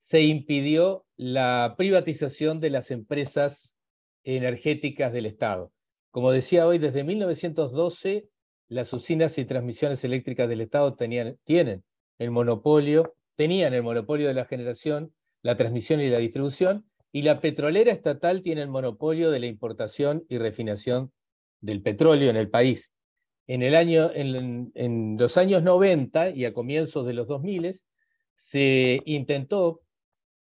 se impidió la privatización de las empresas energéticas del Estado. Como decía hoy, desde 1912 las usinas y transmisiones eléctricas del Estado tenían, tienen el monopolio, tenían el monopolio de la generación, la transmisión y la distribución, y la petrolera estatal tiene el monopolio de la importación y refinación del petróleo en el país. En, el año, en, los años 90 y a comienzos de los 2000 se intentó,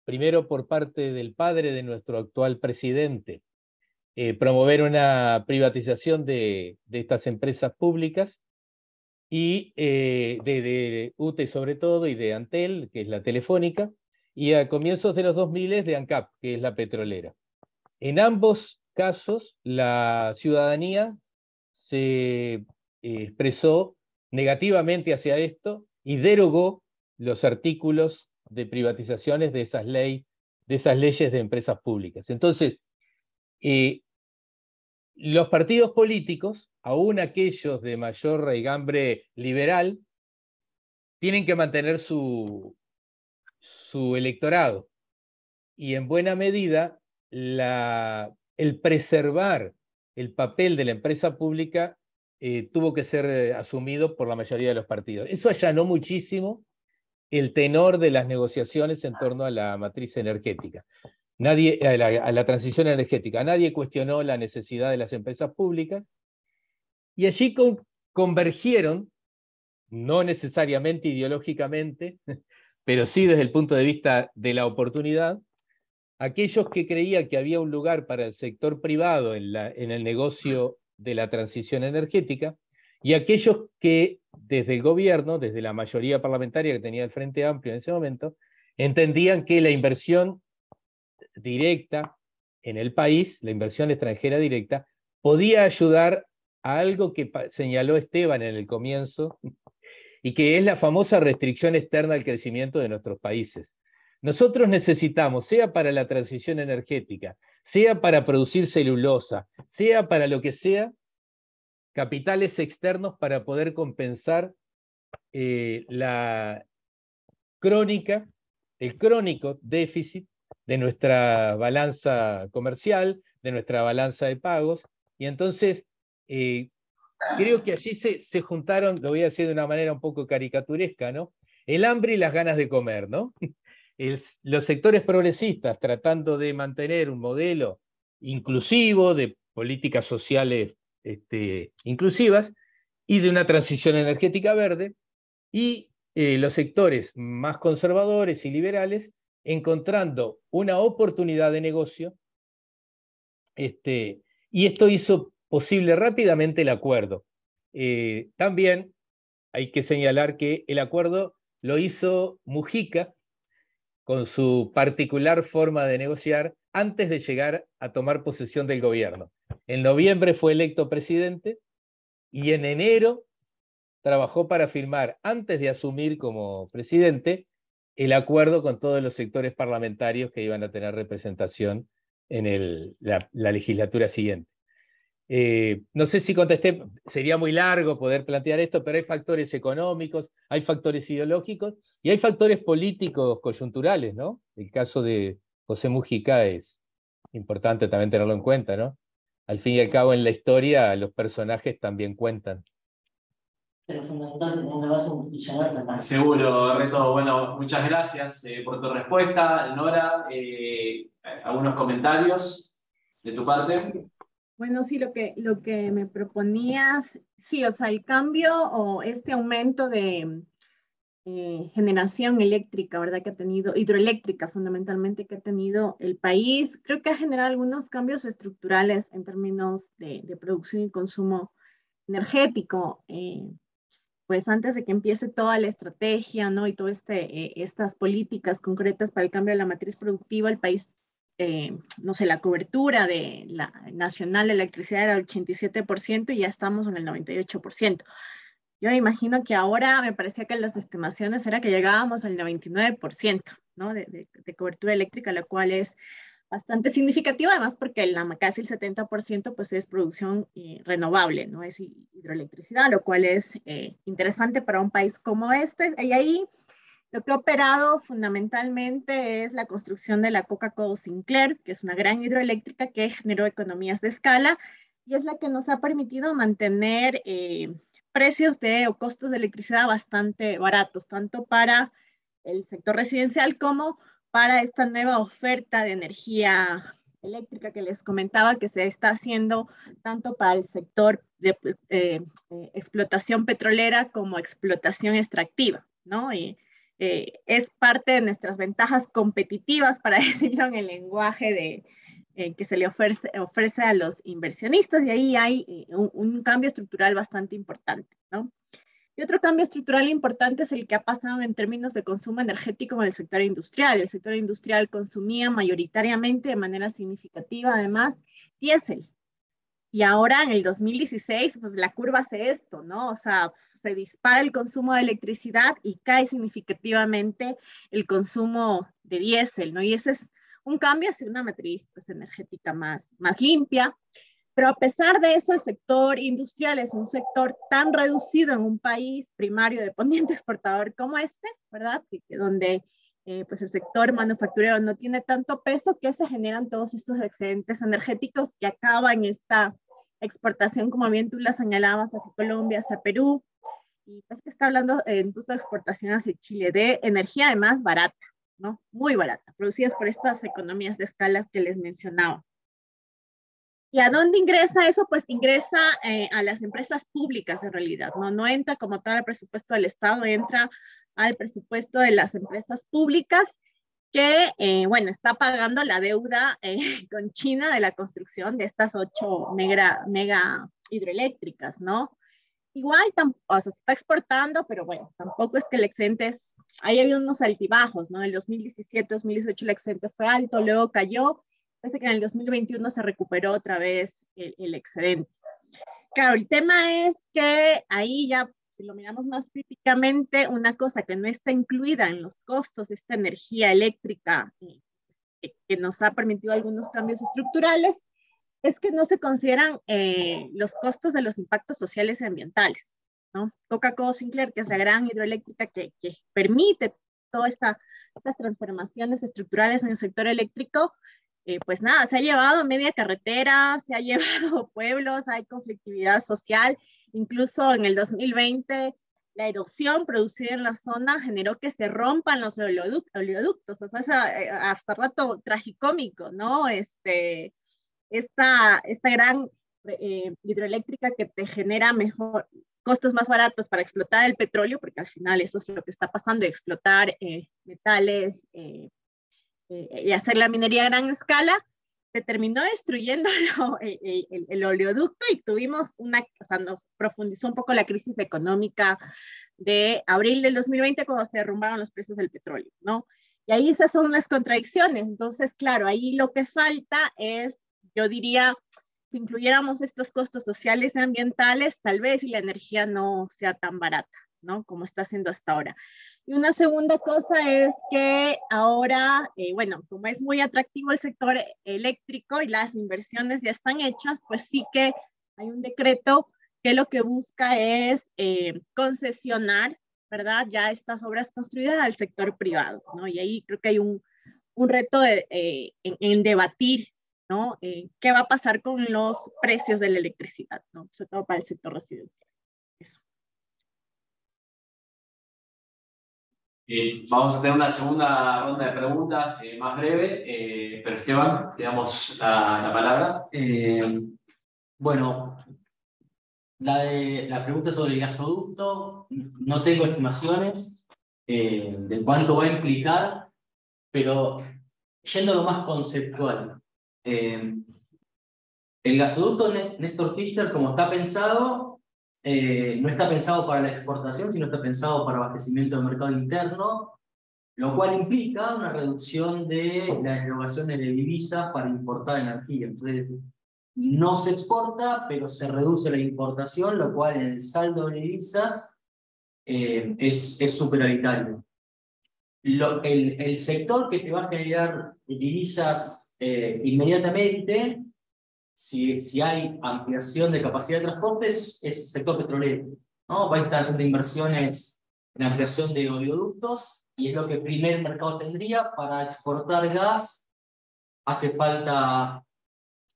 primero por parte del padre de nuestro actual presidente, eh, promover una privatización de, estas empresas públicas y eh, de, de, UTE sobre todo y de Antel, que es la telefónica, y a comienzos de los 2000 de ANCAP, que es la petrolera. En ambos casos, la ciudadanía se eh, expresó negativamente hacia esto y derogó los artículos de privatizaciones de esas, ley, de esas leyes de empresas públicas. Entonces, eh, los partidos políticos, aún aquellos de mayor raigambre liberal, tienen que mantener su, su electorado. Y en buena medida, la, el preservar el papel de la empresa pública eh, tuvo que ser eh, asumido por la mayoría de los partidos. Eso allanó muchísimo el tenor de las negociaciones en torno a la matriz energética. Nadie, a la, transición energética. Nadie cuestionó la necesidad de las empresas públicas y allí convergieron, no necesariamente ideológicamente, pero sí desde el punto de vista de la oportunidad, aquellos que creían que había un lugar para el sector privado en, la, en el negocio de la transición energética y aquellos que desde el gobierno, desde la mayoría parlamentaria que tenía el Frente Amplio en ese momento, entendían que la inversión directa en el país, la inversión extranjera directa, podía ayudar a algo que señaló Esteban en el comienzo, y que es la famosa restricción externa al crecimiento de nuestros países. Nosotros necesitamos, sea para la transición energética, sea para producir celulosa, sea para lo que sea, capitales externos para poder compensar eh, la crónica, el crónico déficit de nuestra balanza comercial, de nuestra balanza de pagos. Y entonces, eh, creo que allí se, se, juntaron, lo voy a decir de una manera un poco caricaturesca, ¿no? El hambre y las ganas de comer, ¿no? los sectores progresistas tratando de mantener un modelo inclusivo de políticas sociales este, inclusivas y de una transición energética verde, y eh, los sectores más conservadores y liberales encontrando una oportunidad de negocio, este, y esto hizo posible rápidamente el acuerdo. Eh, también hay que señalar que el acuerdo lo hizo Mujica con su particular forma de negociar antes de llegar a tomar posesión del gobierno. En noviembre fue electo presidente y en enero trabajó para firmar, antes de asumir como presidente, el acuerdo con todos los sectores parlamentarios que iban a tener representación en la, legislatura siguiente. Eh, no sé si contesté, sería muy largo poder plantear esto, pero hay factores económicos, hay factores ideológicos y hay factores políticos coyunturales, ¿no? El caso de José Mujica es importante también tenerlo en cuenta, ¿no? Al fin y al cabo, en la historia, los personajes también cuentan. Pero fundamental una base también. Seguro, Reto. Bueno, muchas gracias eh, por tu respuesta. Nora, eh, ¿algunos comentarios de tu parte? Bueno, sí, lo que, lo que me proponías, sí, o sea, el cambio o este aumento de eh, generación eléctrica, ¿verdad? Que ha tenido, hidroeléctrica fundamentalmente, que ha tenido el país, creo que ha generado algunos cambios estructurales en términos de, producción y consumo energético. Eh, pues antes de que empiece toda la estrategia, ¿no? Y todas este, eh, estas políticas concretas para el cambio de la matriz productiva, el país eh, no sé, la cobertura de la nacional de electricidad era el 87% y ya estamos en el 98%. Yo imagino que ahora me parecía que las estimaciones era que llegábamos al 99%, ¿no? De, cobertura eléctrica, lo cual es bastante significativo, además porque la, casi el 70% pues es producción eh, renovable, no es hidroelectricidad, lo cual es eh, interesante para un país como este. Y ahí lo que ha operado fundamentalmente es la construcción de la Coca-Cola Sinclair, que es una gran hidroeléctrica que generó economías de escala y es la que nos ha permitido mantener eh, precios de o costos de electricidad bastante baratos, tanto para el sector residencial como para esta nueva oferta de energía eléctrica que les comentaba que se está haciendo tanto para el sector de eh, eh, explotación petrolera como explotación extractiva, ¿no? Y eh, es parte de nuestras ventajas competitivas, para decirlo en el lenguaje de, eh, que se le ofrece, ofrece a los inversionistas, y ahí hay eh, un, cambio estructural bastante importante. ¿no? Y otro cambio estructural importante es el que ha pasado en términos de consumo energético en el sector industrial. El sector industrial consumía mayoritariamente de manera significativa, además, diésel, y ahora en el 2016, pues la curva hace esto, ¿no? O sea, se dispara el consumo de electricidad y cae significativamente el consumo de diésel, ¿no? Y ese es un cambio hacia una matriz pues, energética más, más limpia. Pero a pesar de eso, el sector industrial es un sector tan reducido en un país primario dependiente exportador como este, ¿verdad? donde eh, pues el sector manufacturero no tiene tanto peso que se generan todos estos excedentes energéticos que acaban esta exportación, como bien tú la señalabas, hacia Colombia, hacia Perú. Y pues que está hablando eh, incluso de exportación hacia Chile de energía además barata, ¿no? Muy barata, producidas por estas economías de escala que les mencionaba. ¿Y a dónde ingresa eso? Pues ingresa eh, a las empresas públicas en realidad, ¿no? No entra como tal al presupuesto del Estado, entra al presupuesto de las empresas públicas que, eh, bueno, está pagando la deuda eh, con China de la construcción de estas ocho mega, mega hidroeléctricas, ¿no? Igual, o sea, se está exportando, pero bueno, tampoco es que el excedente es, ahí había unos altibajos, ¿no? En el 2017, 2018 el excedente fue alto, luego cayó, parece que en el 2021 se recuperó otra vez el, el excedente. Claro, el tema es que ahí ya si lo miramos más críticamente, una cosa que no está incluida en los costos de esta energía eléctrica eh, que, nos ha permitido algunos cambios estructurales es que no se consideran eh, los costos de los impactos sociales y ambientales. Coca-Cola Sinclair, que es la gran hidroeléctrica que, que permite todas esta, estas transformaciones estructurales en el sector eléctrico, eh, pues nada, se ha llevado media carretera, se ha llevado pueblos, hay conflictividad social, incluso en el 2020 la erosión producida en la zona generó que se rompan los oleoductos, o sea, es eh, hasta rato tragicómico, ¿no? Este, esta, esta gran eh, hidroeléctrica que te genera mejor, costos más baratos para explotar el petróleo, porque al final eso es lo que está pasando, explotar metales, eh, y hacer la minería a gran escala, se terminó destruyendo el, oleoducto y tuvimos una, o sea, nos profundizó un poco la crisis económica de abril del 2020 cuando se derrumbaron los precios del petróleo, ¿no? Y ahí esas son las contradicciones. Entonces, claro, ahí lo que falta es, yo diría, si incluyéramos estos costos sociales y ambientales, tal vez la energía no sea tan barata, ¿no? Como está siendo hasta ahora. Y una segunda cosa es que ahora, eh, bueno, como es muy atractivo el sector eléctrico y las inversiones ya están hechas, pues sí que hay un decreto que lo que busca es eh, concesionar, ¿verdad? Ya estas obras construidas al sector privado, ¿no? Y ahí creo que hay un, un reto de, eh, en, debatir, ¿no? Eh, ¿Qué va a pasar con los precios de la electricidad, ¿no? Sobre todo para el sector residencial. Eso. vamos a tener una segunda ronda de preguntas más breve, pero Esteban, te damos la, la palabra. bueno, la, de, la pregunta sobre el gasoducto, no tengo estimaciones eh, de cuánto va a implicar, pero yendo a lo más conceptual. Eh, el gasoducto Néstor Kirchner, como está pensado, eh, no está pensado para la exportación, sino está pensado para abastecimiento del mercado interno, lo cual implica una reducción de la erogación de divisas para importar energía. Entonces, no se exporta, pero se reduce la importación, lo cual en el saldo de divisas eh, es, es superavitario. El, el, sector que te va a generar divisas eh, inmediatamente, si, si hay ampliación de capacidad de transporte, es, el sector petrolero. ¿no? Va a estar haciendo inversiones en ampliación de oleoductos y es lo que primer mercado tendría para exportar gas. Hace falta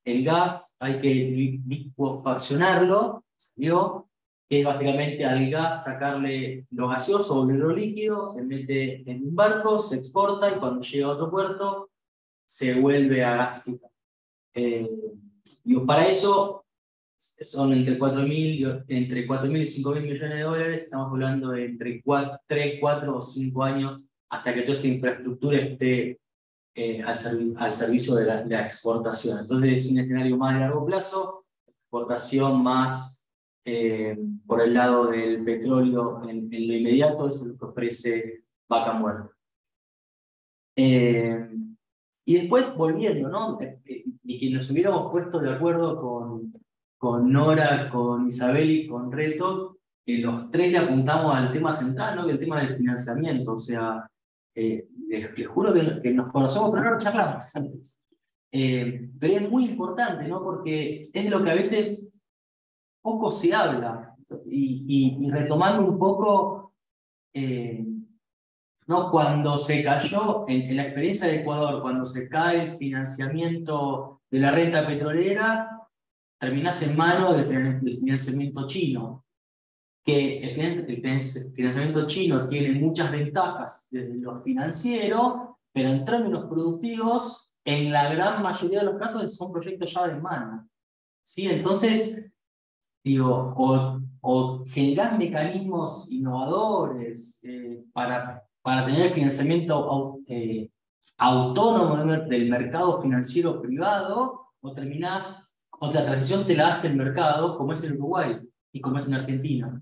el gas hay que liquefaccionarlo, ¿vio? que es básicamente al gas sacarle lo gaseoso o lo líquido, se mete en un barco, se exporta y cuando llega a otro puerto se vuelve a gasificar. Eh, para eso son entre 4.000 entre y 5.000 millones de dólares, estamos hablando de entre 4, 3, 4 o 5 años hasta que toda esa infraestructura esté eh, al, servicio de la, exportación. Entonces es un escenario más de largo plazo, exportación más eh, por el lado del petróleo en, lo inmediato, eso es lo que ofrece Vaca Muerta. Eh, y después, volviendo, ¿no? Y que nos hubiéramos puesto de acuerdo con, con Nora, con Isabel y con Reto, que los tres le apuntamos al tema central, ¿no? Que el tema del financiamiento, o sea, les, juro que, nos conocemos, pero no lo charlamos antes. Eh, pero es muy importante, ¿no? Porque es de lo que a veces poco se habla. Y, retomando un poco, eh, ¿no? cuando se cayó, en, la experiencia de Ecuador, cuando se cae el financiamiento de la renta petrolera, terminas en manos del financiamiento chino que el financiamiento chino tiene muchas ventajas desde lo financiero, pero en términos productivos, en la gran mayoría de los casos son proyectos ya de mano. ¿Sí? Entonces, digo, o, o generar mecanismos innovadores eh, para, para tener financiamiento eh, autónomo del mercado financiero privado, o terminás, o la transición te la hace el mercado, como es en Uruguay y como es en Argentina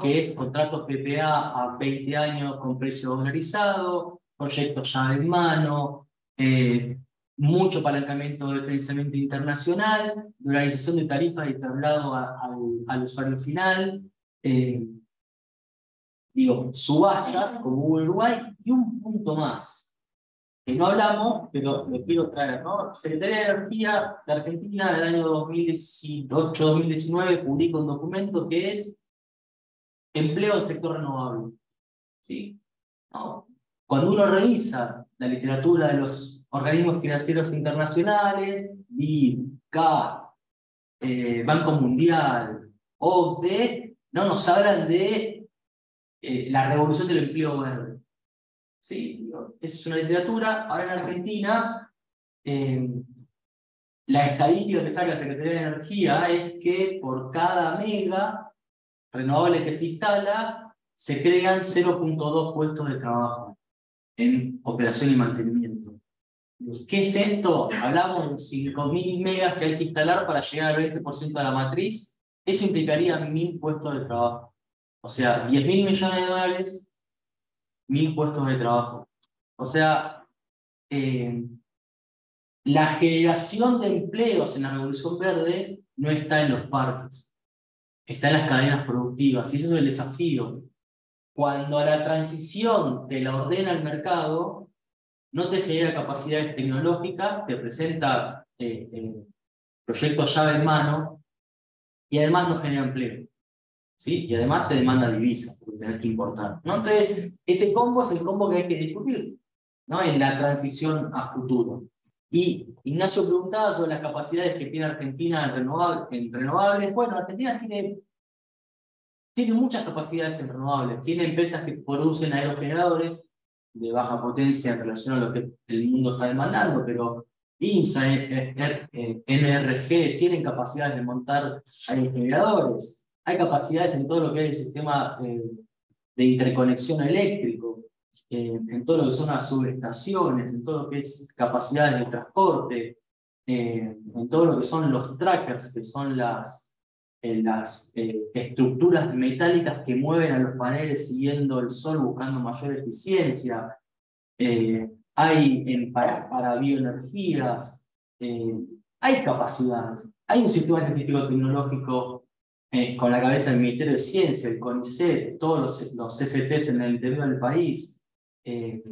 que es contratos PPA a 20 años con precio dolarizado, proyectos ya en mano, eh, mucho apalancamiento del financiamiento internacional, dolarización de tarifas y traslado al usuario final, eh, digo, subasta como Uruguay, y un punto más, que no hablamos, pero lo quiero traer, ¿no? Secretaría de Energía de Argentina del año 2018-2019 publica un documento que es empleo del sector renovable. ¿sí? Cuando uno revisa la literatura de los organismos financieros internacionales, BID, CAF, eh, Banco Mundial, OCDE, no nos hablan de eh, la revolución del empleo verde. ¿Sí? Esa es una literatura. Ahora en Argentina, eh, la estadística que saca la Secretaría de Energía es que por cada mega renovable que se instala, se crean 0.2 puestos de trabajo en operación y mantenimiento. ¿Qué es esto? Hablamos de 5.000 megas que hay que instalar para llegar al 20% de la matriz. Eso implicaría 1.000 puestos de trabajo. O sea, 10.000 millones de dólares, 1.000 puestos de trabajo. O sea, eh, la generación de empleos en la Revolución Verde no está en los parques está en las cadenas productivas y eso es el desafío. Cuando a la transición te la ordena el mercado, no te genera capacidades tecnológicas, te presenta eh, eh, proyectos llave en mano, y además no genera empleo. ¿Sí? Y además te demanda divisas, porque tenés que importar. ¿no? Entonces, ese combo es el combo que hay que discutir ¿no? en la transición a futuro. Y Ignacio preguntaba sobre las capacidades que tiene Argentina en, en renovables. Bueno, Argentina tiene, tiene muchas capacidades en renovables. Tiene empresas que producen aerogeneradores de baja potencia en relación a lo que el mundo está demandando, pero IMSA, NRG tienen capacidades de montar aerogeneradores. Hay capacidades en todo lo que es el sistema eh, de interconexión eléctrico, eh, en todo lo que son las subestaciones, en todo lo que es capacidades de transporte, eh, en todo lo que son los trackers, que son las, estructuras metálicas que mueven a los paneles siguiendo el sol buscando mayor eficiencia. hay para, para bioenergías, hay capacidades. Hay un sistema científico tecnológico eh, con la cabeza del Ministerio de Ciencia, el CONICET, todos los, los CCTs en el interior del país. Eh,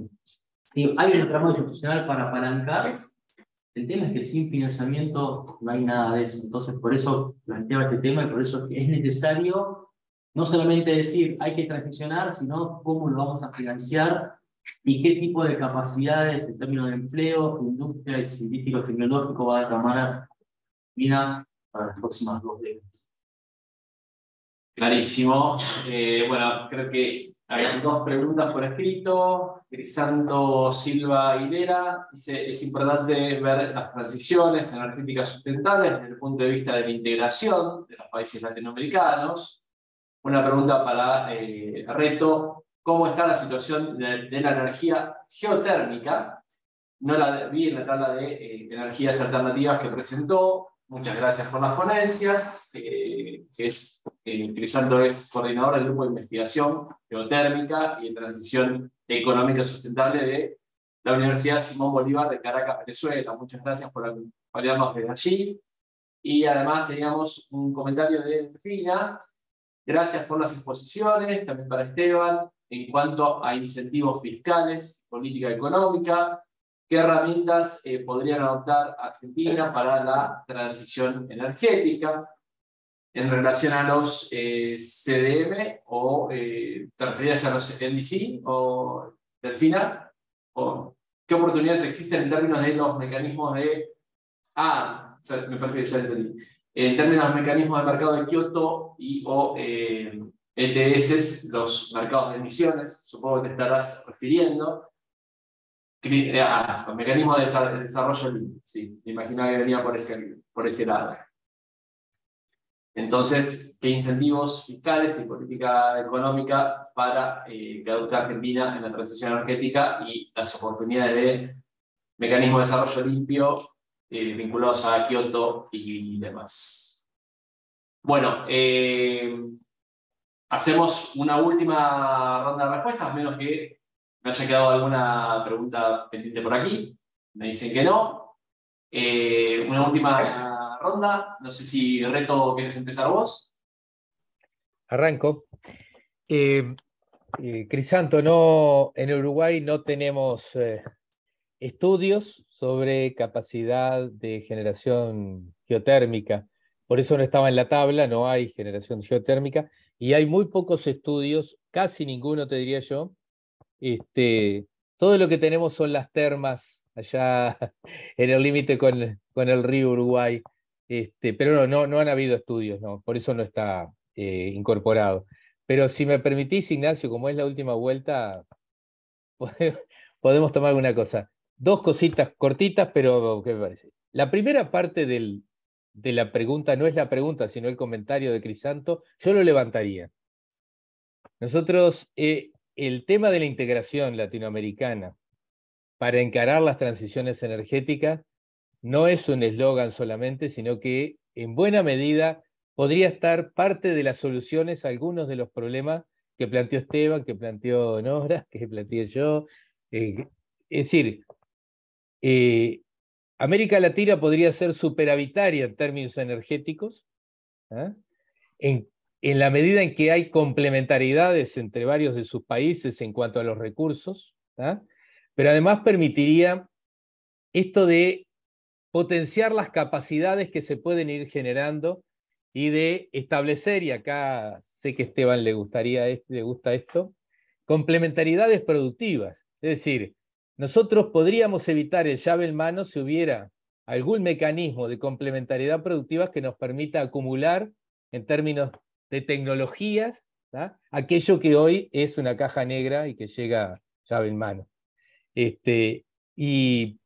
hay un tramo institucional para apalancar. El tema es que sin financiamiento no hay nada de eso. Entonces, por eso planteaba este tema y por eso es necesario no solamente decir hay que transicionar, sino cómo lo vamos a financiar y qué tipo de capacidades en términos de empleo, industria y científico-tecnológico va a derramar Argentina para las próximas dos décadas. Clarísimo. Eh, bueno, creo que hay dos preguntas por escrito. Crisanto Silva Hilera dice, es importante ver las transiciones energéticas sustentables desde el punto de vista de la integración de los países latinoamericanos. Una pregunta para eh, Reto, ¿cómo está la situación de, la energía geotérmica? No la vi en la tabla de eh, energías alternativas que presentó, Muchas gracias por las ponencias. Es, eh, es coordinador del Grupo de Investigación Geotérmica y de Transición Económica Sustentable de la Universidad Simón Bolívar de Caracas, Venezuela. Muchas gracias por acompañarnos desde allí. Y además teníamos un comentario de Delfina. Gracias por las exposiciones, también para Esteban, en cuanto a incentivos fiscales, política económica, ¿Qué herramientas eh, podrían adoptar Argentina para la transición energética en relación a los eh, CDM o eh, te referías a los NDC o Delfina? ¿O ¿Qué oportunidades existen en términos de los mecanismos de... Ah, me parece que ya entendí. En términos de mecanismos de mercado de Kioto y o ETS, e los mercados de emisiones, supongo que te estarás refiriendo. Eh, ah, los mecanismos de desarrollo sí, me imaginaba que venía por ese, por ese lado. Entonces, ¿qué incentivos fiscales y política económica para eh, que adopte Argentina en la transición energética y las oportunidades de mecanismos de desarrollo limpio eh, vinculados a Kioto y demás? Bueno, hacemos una última ronda de respuestas, menos que me haya quedado alguna pregunta pendiente por aquí. Me dicen que no. Eh, una última ronda. No sé si Reto quieres empezar vos. Arranco. Eh, eh, Crisanto, no, en Uruguay no tenemos estudios sobre capacidad de generación geotérmica. Por eso no estaba en la tabla, no hay generación geotérmica. Y hay muy pocos estudios, casi ninguno te diría yo, este, todo lo que tenemos son las termas allá en el límite con, el río Uruguay, este, pero no, no, no han habido estudios, no, por eso no está eh, incorporado. Pero si me permitís, Ignacio, como es la última vuelta, podemos tomar alguna cosa. Dos cositas cortitas, pero ¿qué me parece? La primera parte del, de la pregunta no es la pregunta, sino el comentario de Crisanto, yo lo levantaría. Nosotros eh, el tema de la integración latinoamericana para encarar las transiciones energéticas no es un eslogan solamente, sino que en buena medida podría estar parte de las soluciones a algunos de los problemas que planteó Esteban, que planteó Nora, que planteé yo. Eh, es decir, eh, América Latina podría ser superavitaria en términos energéticos, ¿ah? en en la medida en que hay complementariedades entre varios de sus países en cuanto a los recursos, pero además permitiría esto de potenciar las capacidades que se pueden ir generando y de establecer, y acá sé que a Esteban le, gustaría, le gusta esto, complementariedades productivas. Es decir, nosotros podríamos evitar el llave en mano si hubiera algún mecanismo de complementariedad productiva que nos permita acumular en términos de tecnologías aquello que hoy es una caja negra y que llega llave en mano. Este, y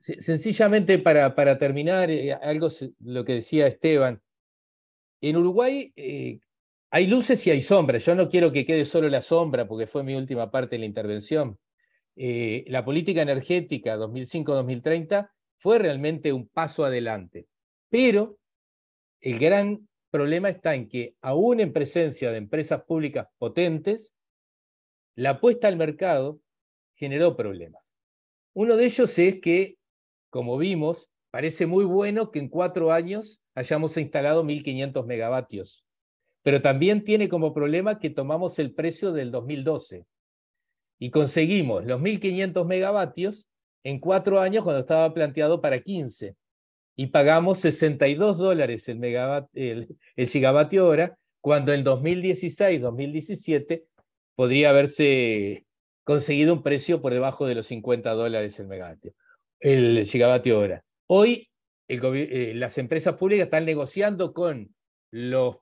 sencillamente para, para terminar, eh, algo lo que decía Esteban, en Uruguay eh, hay luces y hay sombras. Yo no quiero que quede solo la sombra, porque fue mi última parte de la intervención. Eh, la política energética 2005-2030 fue realmente un paso adelante. Pero el gran problema está en que, aún en presencia de empresas públicas potentes, la apuesta al mercado generó problemas. Uno de ellos es que, como vimos, parece muy bueno que en cuatro años hayamos instalado 1.500 megavatios, pero también tiene como problema que tomamos el precio del 2012 y conseguimos los 1.500 megavatios en cuatro años cuando estaba planteado para 15 y pagamos 62 dólares el, el, gigavatio hora, cuando en 2016-2017 podría haberse conseguido un precio por debajo de los 50 dólares el megavatio, el gigavatio hora. Hoy eh, las empresas públicas están negociando con los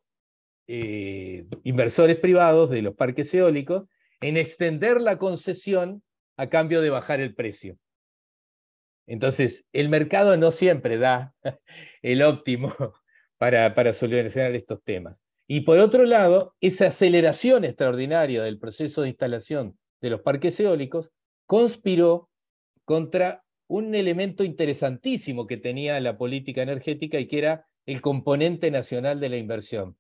eh, inversores privados de los parques eólicos en extender la concesión a cambio de bajar el precio. Entonces, el mercado no siempre da el óptimo para, para solucionar estos temas. Y por otro lado, esa aceleración extraordinaria del proceso de instalación de los parques eólicos conspiró contra un elemento interesantísimo que tenía la política energética y que era el componente nacional de la inversión.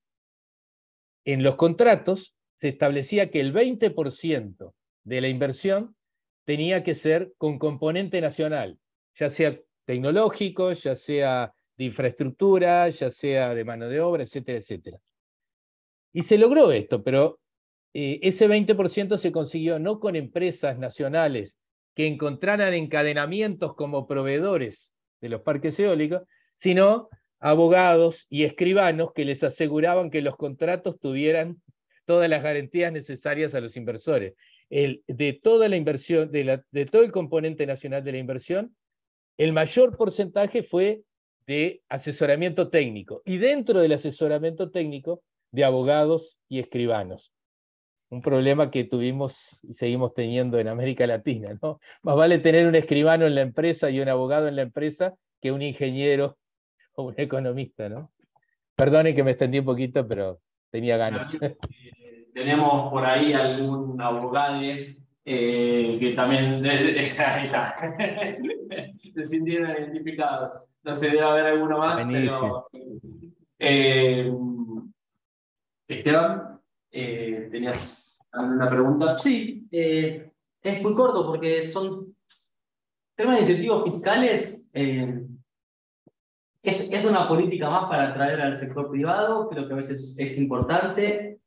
En los contratos se establecía que el 20% de la inversión tenía que ser con componente nacional, ya sea tecnológico, ya sea de infraestructura, ya sea de mano de obra, etcétera, etcétera. Y se logró esto, pero eh, ese 20% se consiguió no con empresas nacionales que encontraran encadenamientos como proveedores de los parques eólicos, sino abogados y escribanos que les aseguraban que los contratos tuvieran todas las garantías necesarias a los inversores. El, de toda la inversión, de, de todo el componente nacional de la inversión, el mayor porcentaje fue de asesoramiento técnico y dentro del asesoramiento técnico de abogados y escribanos. Un problema que tuvimos y seguimos teniendo en América Latina, ¿no? Más vale tener un escribano en la empresa y un abogado en la empresa que un ingeniero o un economista, ¿no? Perdone que me extendí un poquito, pero tenía ganas. Tenemos por ahí algún abogado eh, que también se sintieron identificados. No sé, debe haber alguno más, pero... Eh, Esteban, eh, ¿tenías alguna pregunta? Sí, es muy corto porque son temas de incentivos fiscales. Es, es, una política más para atraer al sector privado, creo que a veces es importante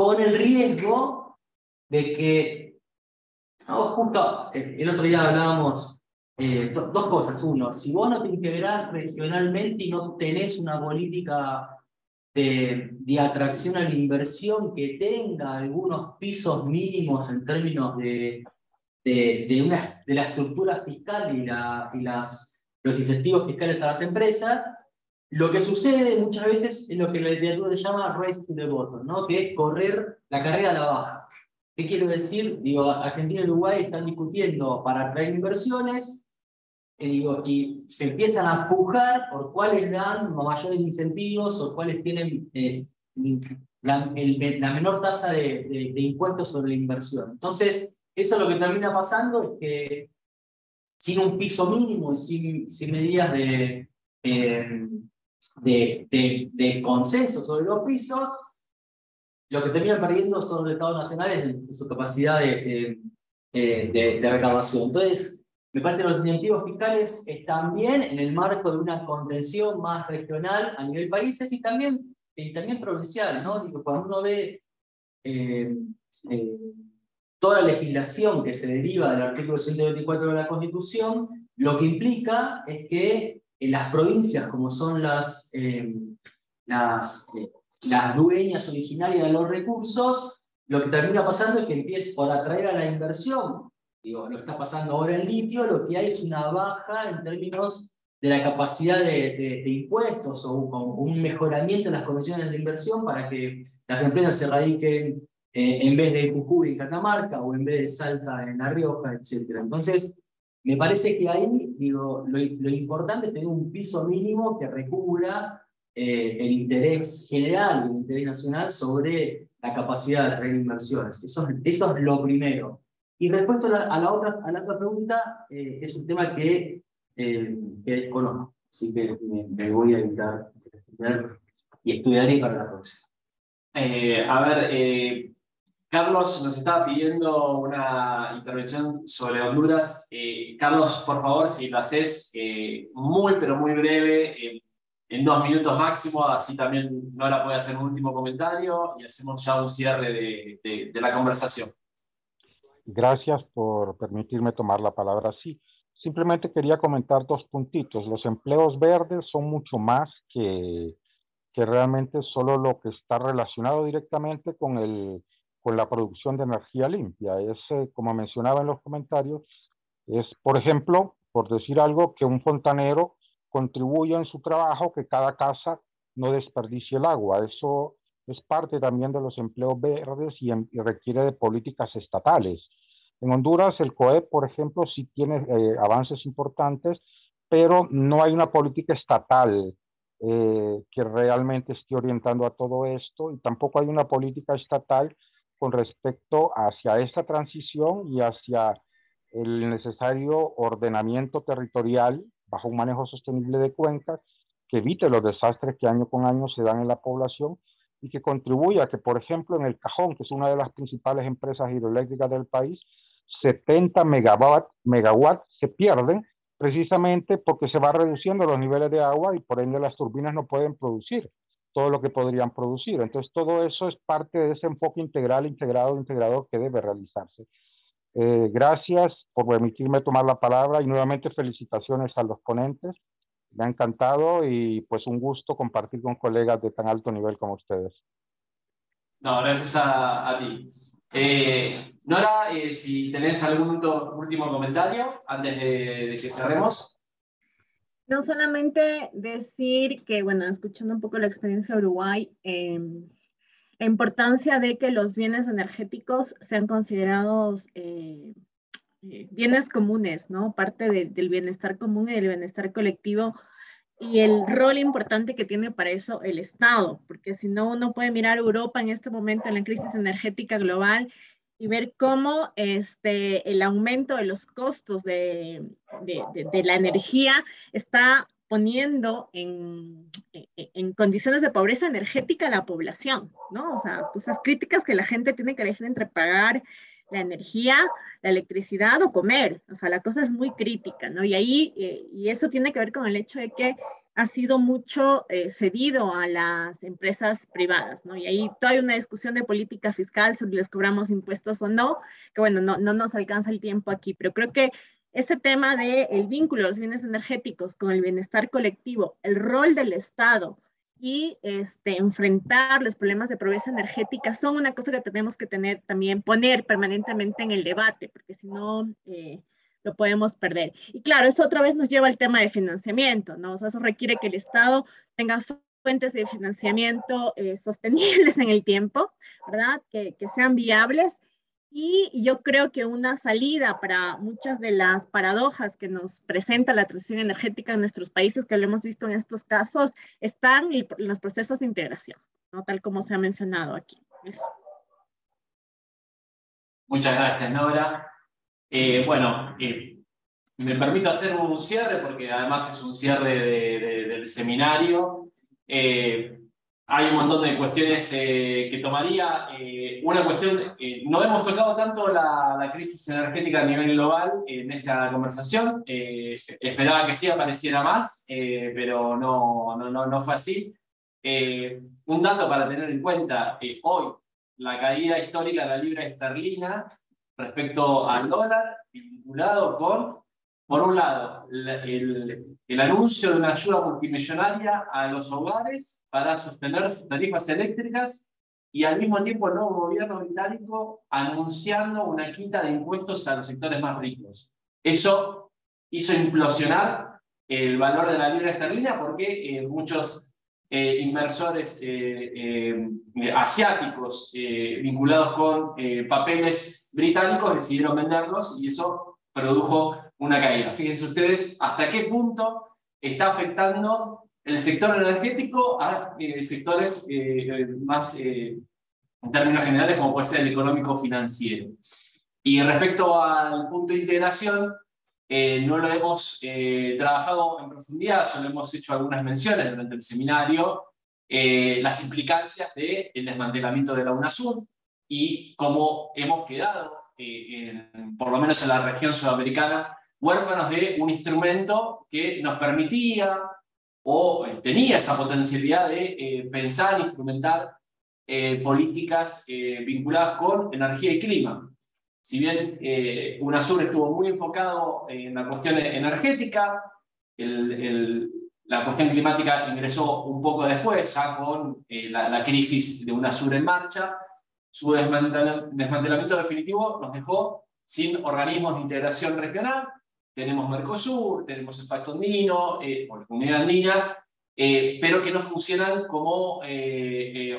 con el riesgo de que, justo eh, el otro día hablábamos eh, dos cosas. Uno, si vos no te integrás regionalmente y no tenés una política de, de, atracción a la inversión que tenga algunos pisos mínimos en términos de, de, de, una, de la estructura fiscal y, la, y las, los incentivos fiscales a las empresas, lo que sucede muchas veces es lo que la literatura llama race to the bottom, ¿no? que es correr la carrera a la baja. ¿Qué quiero decir? Digo, Argentina y Uruguay están discutiendo para atraer inversiones eh, digo, y se empiezan a pujar por cuáles dan mayores incentivos o cuáles tienen eh, la, menor tasa de, de, impuestos sobre la inversión. Entonces, eso lo que termina pasando es que sin un piso mínimo y sin, sin medidas de, de, de, consenso sobre los pisos, lo que terminan perdiendo son los estados nacionales en su capacidad de, de, recaudación. Entonces, me parece que los incentivos fiscales están bien en el marco de una contención más regional a nivel países y también, y también provincial. ¿no? Digo, cuando uno ve eh, eh, toda la legislación que se deriva del artículo 124 de la Constitución, lo que implica es que en las provincias, como son las, eh, las, eh, las dueñas originarias de los recursos, lo que termina pasando es que empieza por atraer a la inversión. Digo, lo está pasando ahora en litio, lo que hay es una baja en términos de la capacidad de, impuestos o, un mejoramiento en las condiciones de inversión para que las empresas se radiquen eh, en vez de Jujuy en Catamarca o en vez de Salta en La Rioja, etc. Entonces, me parece que ahí digo, lo, lo importante es tener un piso mínimo que recubra eh, el interés general, el interés nacional sobre la capacidad de atraer inversiones. Eso, eso es lo primero. Y respecto a la, otra, a la otra pregunta, eh, es un tema que, eh, que desconozco, así que me, voy a evitar y estudiaré para la próxima. a ver, Carlos nos estaba pidiendo una intervención sobre Honduras. Eh, Carlos, por favor, si lo haces eh, muy, pero muy breve, en dos minutos máximo, así también Nora puede hacer un último comentario y hacemos ya un cierre de, la conversación. Gracias por permitirme tomar la palabra. Sí, simplemente quería comentar dos puntitos. Los empleos verdes son mucho más que, que realmente solo lo que está relacionado directamente con el con la producción de energía limpia. Es, eh, como mencionaba en los comentarios, es, por ejemplo, por decir algo, que un fontanero contribuya en su trabajo que cada casa no desperdicie el agua. Eso es parte también de los empleos verdes y, requiere de políticas estatales. En Honduras, el COE, por ejemplo, sí tiene eh, avances importantes, pero no hay una política estatal eh, que realmente esté orientando a todo esto y tampoco hay una política estatal con respecto hacia esta transición y hacia el necesario ordenamiento territorial bajo un manejo sostenible de cuencas que evite los desastres que año con año se dan en la población y que contribuya a que, por ejemplo, en el Cajón, que es una de las principales empresas hidroeléctricas del país, 70 megawatts megawatt se pierden precisamente porque se va reduciendo los niveles de agua y por ende las turbinas no pueden producir todo lo que podrían producir. Entonces, todo eso es parte de ese enfoque integral, integrado, integrador que debe realizarse. Eh, gracias por permitirme tomar la palabra y nuevamente felicitaciones a los ponentes. Me ha encantado y pues un gusto compartir con colegas de tan alto nivel como ustedes. No, gracias a, ti. Eh, Nora, eh, si tenés algún último comentario antes de, de que cerremos. No solamente decir que, bueno, escuchando un poco la experiencia de Uruguay, em, la importancia de que los bienes energéticos sean considerados eh, eh, bienes comunes, ¿no? Parte del bienestar común y del bienestar colectivo y el rol importante que tiene para eso el Estado, porque si no, uno puede mirar Europa en este momento en la crisis energética global y ver cómo este, el aumento de los costos de, de, la energía está poniendo en, en, condiciones de pobreza energética a la población, ¿no? O sea, cosas críticas que la gente tiene que elegir entre pagar la energía, la electricidad o comer. O sea, la cosa es muy crítica, ¿no? Y ahí, eh, y eso tiene que ver con el hecho de que ha sido mucho eh, cedido a las empresas privadas, ¿no? Y ahí todavía hay una discusión de política fiscal sobre si les cobramos impuestos o no, que bueno, no, no nos alcanza el tiempo aquí, pero creo que ese tema del el vínculo de los bienes energéticos con el bienestar colectivo, el rol del Estado y este, enfrentar los problemas de pobreza energética son una cosa que tenemos que tener también, poner permanentemente en el debate, porque si no... Eh, lo podemos perder. Y claro, eso otra vez nos lleva al tema de financiamiento, ¿no? O sea, eso requiere que el Estado tenga fuentes de financiamiento eh, sostenibles en el tiempo, ¿verdad? Que, que sean viables. Y yo creo que una salida para muchas de las paradojas que nos presenta la transición energética en nuestros países, que lo hemos visto en estos casos, están los procesos de integración, ¿no? tal como se ha mencionado aquí. Muchas gracias, Nora. Eh, bueno, eh, me permito hacer un cierre porque además es un cierre del seminario. Eh, hay un montón de cuestiones que tomaría. una cuestión, no hemos tocado tanto la, crisis energética a nivel global en esta conversación. esperaba que sí apareciera más, pero no, no, no, fue así. un dato para tener en cuenta, hoy la caída histórica de la libra esterlina respecto al dólar, vinculado con, por un lado, el anuncio de una ayuda multimillonaria a los hogares para sostener sus tarifas eléctricas y al mismo tiempo el nuevo gobierno británico anunciando una quita de impuestos a los sectores más ricos. Eso hizo implosionar el valor de la libra esterlina porque eh, muchos eh, inversores eh, asiáticos vinculados con papeles británicos decidieron venderlos y eso produjo una caída. Fíjense ustedes hasta qué punto está afectando el sector energético a sectores más, en términos generales, como puede ser el económico-financiero. Y respecto al punto de integración, eh, no lo hemos eh, trabajado en profundidad, solo hemos hecho algunas menciones durante el seminario, eh, las implicancias del desmantelamiento de la UNASUR y cómo hemos quedado, por lo menos en la región sudamericana, huérfanos de un instrumento que nos permitía o tenía esa potencialidad de pensar, instrumentar políticas vinculadas con energía y clima si bien eh, UNASUR estuvo muy enfocado en la cuestión energética, la cuestión climática ingresó un poco después, ya con eh, la, crisis de UNASUR en marcha. Su desmantelamiento definitivo nos dejó sin organismos de integración regional. Tenemos Mercosur, tenemos el Pacto Andino, eh, o la Comunidad Andina, eh, pero que no funcionan como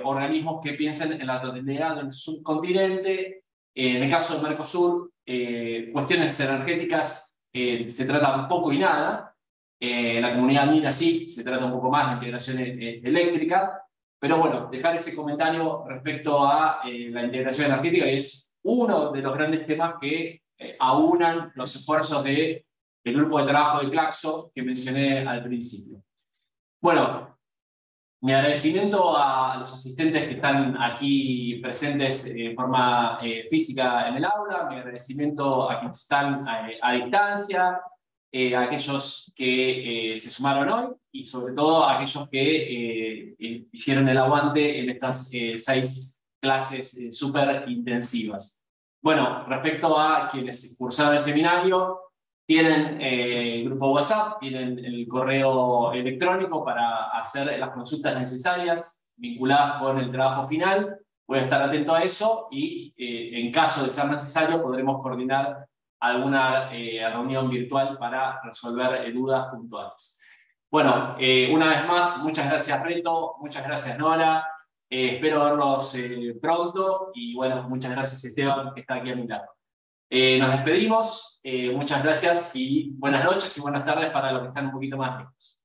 organismos que piensen en la totalidad del subcontinente eh, en el caso del Mercosur, eh, cuestiones energéticas eh, se trata poco y nada. la comunidad andina sí, se trata un poco más de integración eléctrica. Pero bueno, dejar ese comentario respecto a la integración energética es uno de los grandes temas que aunan los esfuerzos del grupo de trabajo de Claxo que mencioné al principio. Bueno, mi agradecimiento a los asistentes que están aquí presentes de forma eh, física en el aula, mi agradecimiento a quienes están eh, a, distancia, eh, a aquellos que se sumaron hoy y sobre todo a aquellos que hicieron el aguante en estas seis clases súper intensivas. Bueno, respecto a quienes cursaron el seminario, tienen eh, el grupo WhatsApp, tienen el correo electrónico para hacer las consultas necesarias vinculadas con el trabajo final. Voy a estar atento a eso y eh, en caso de ser necesario podremos coordinar alguna eh, reunión virtual para resolver dudas puntuales. Bueno, una vez más, muchas gracias Reto, muchas gracias Nora, espero verlos pronto y bueno, muchas gracias Esteban que está aquí a mi lado. Eh, nos despedimos, eh, muchas gracias y buenas noches y buenas tardes para los que están un poquito más lejos.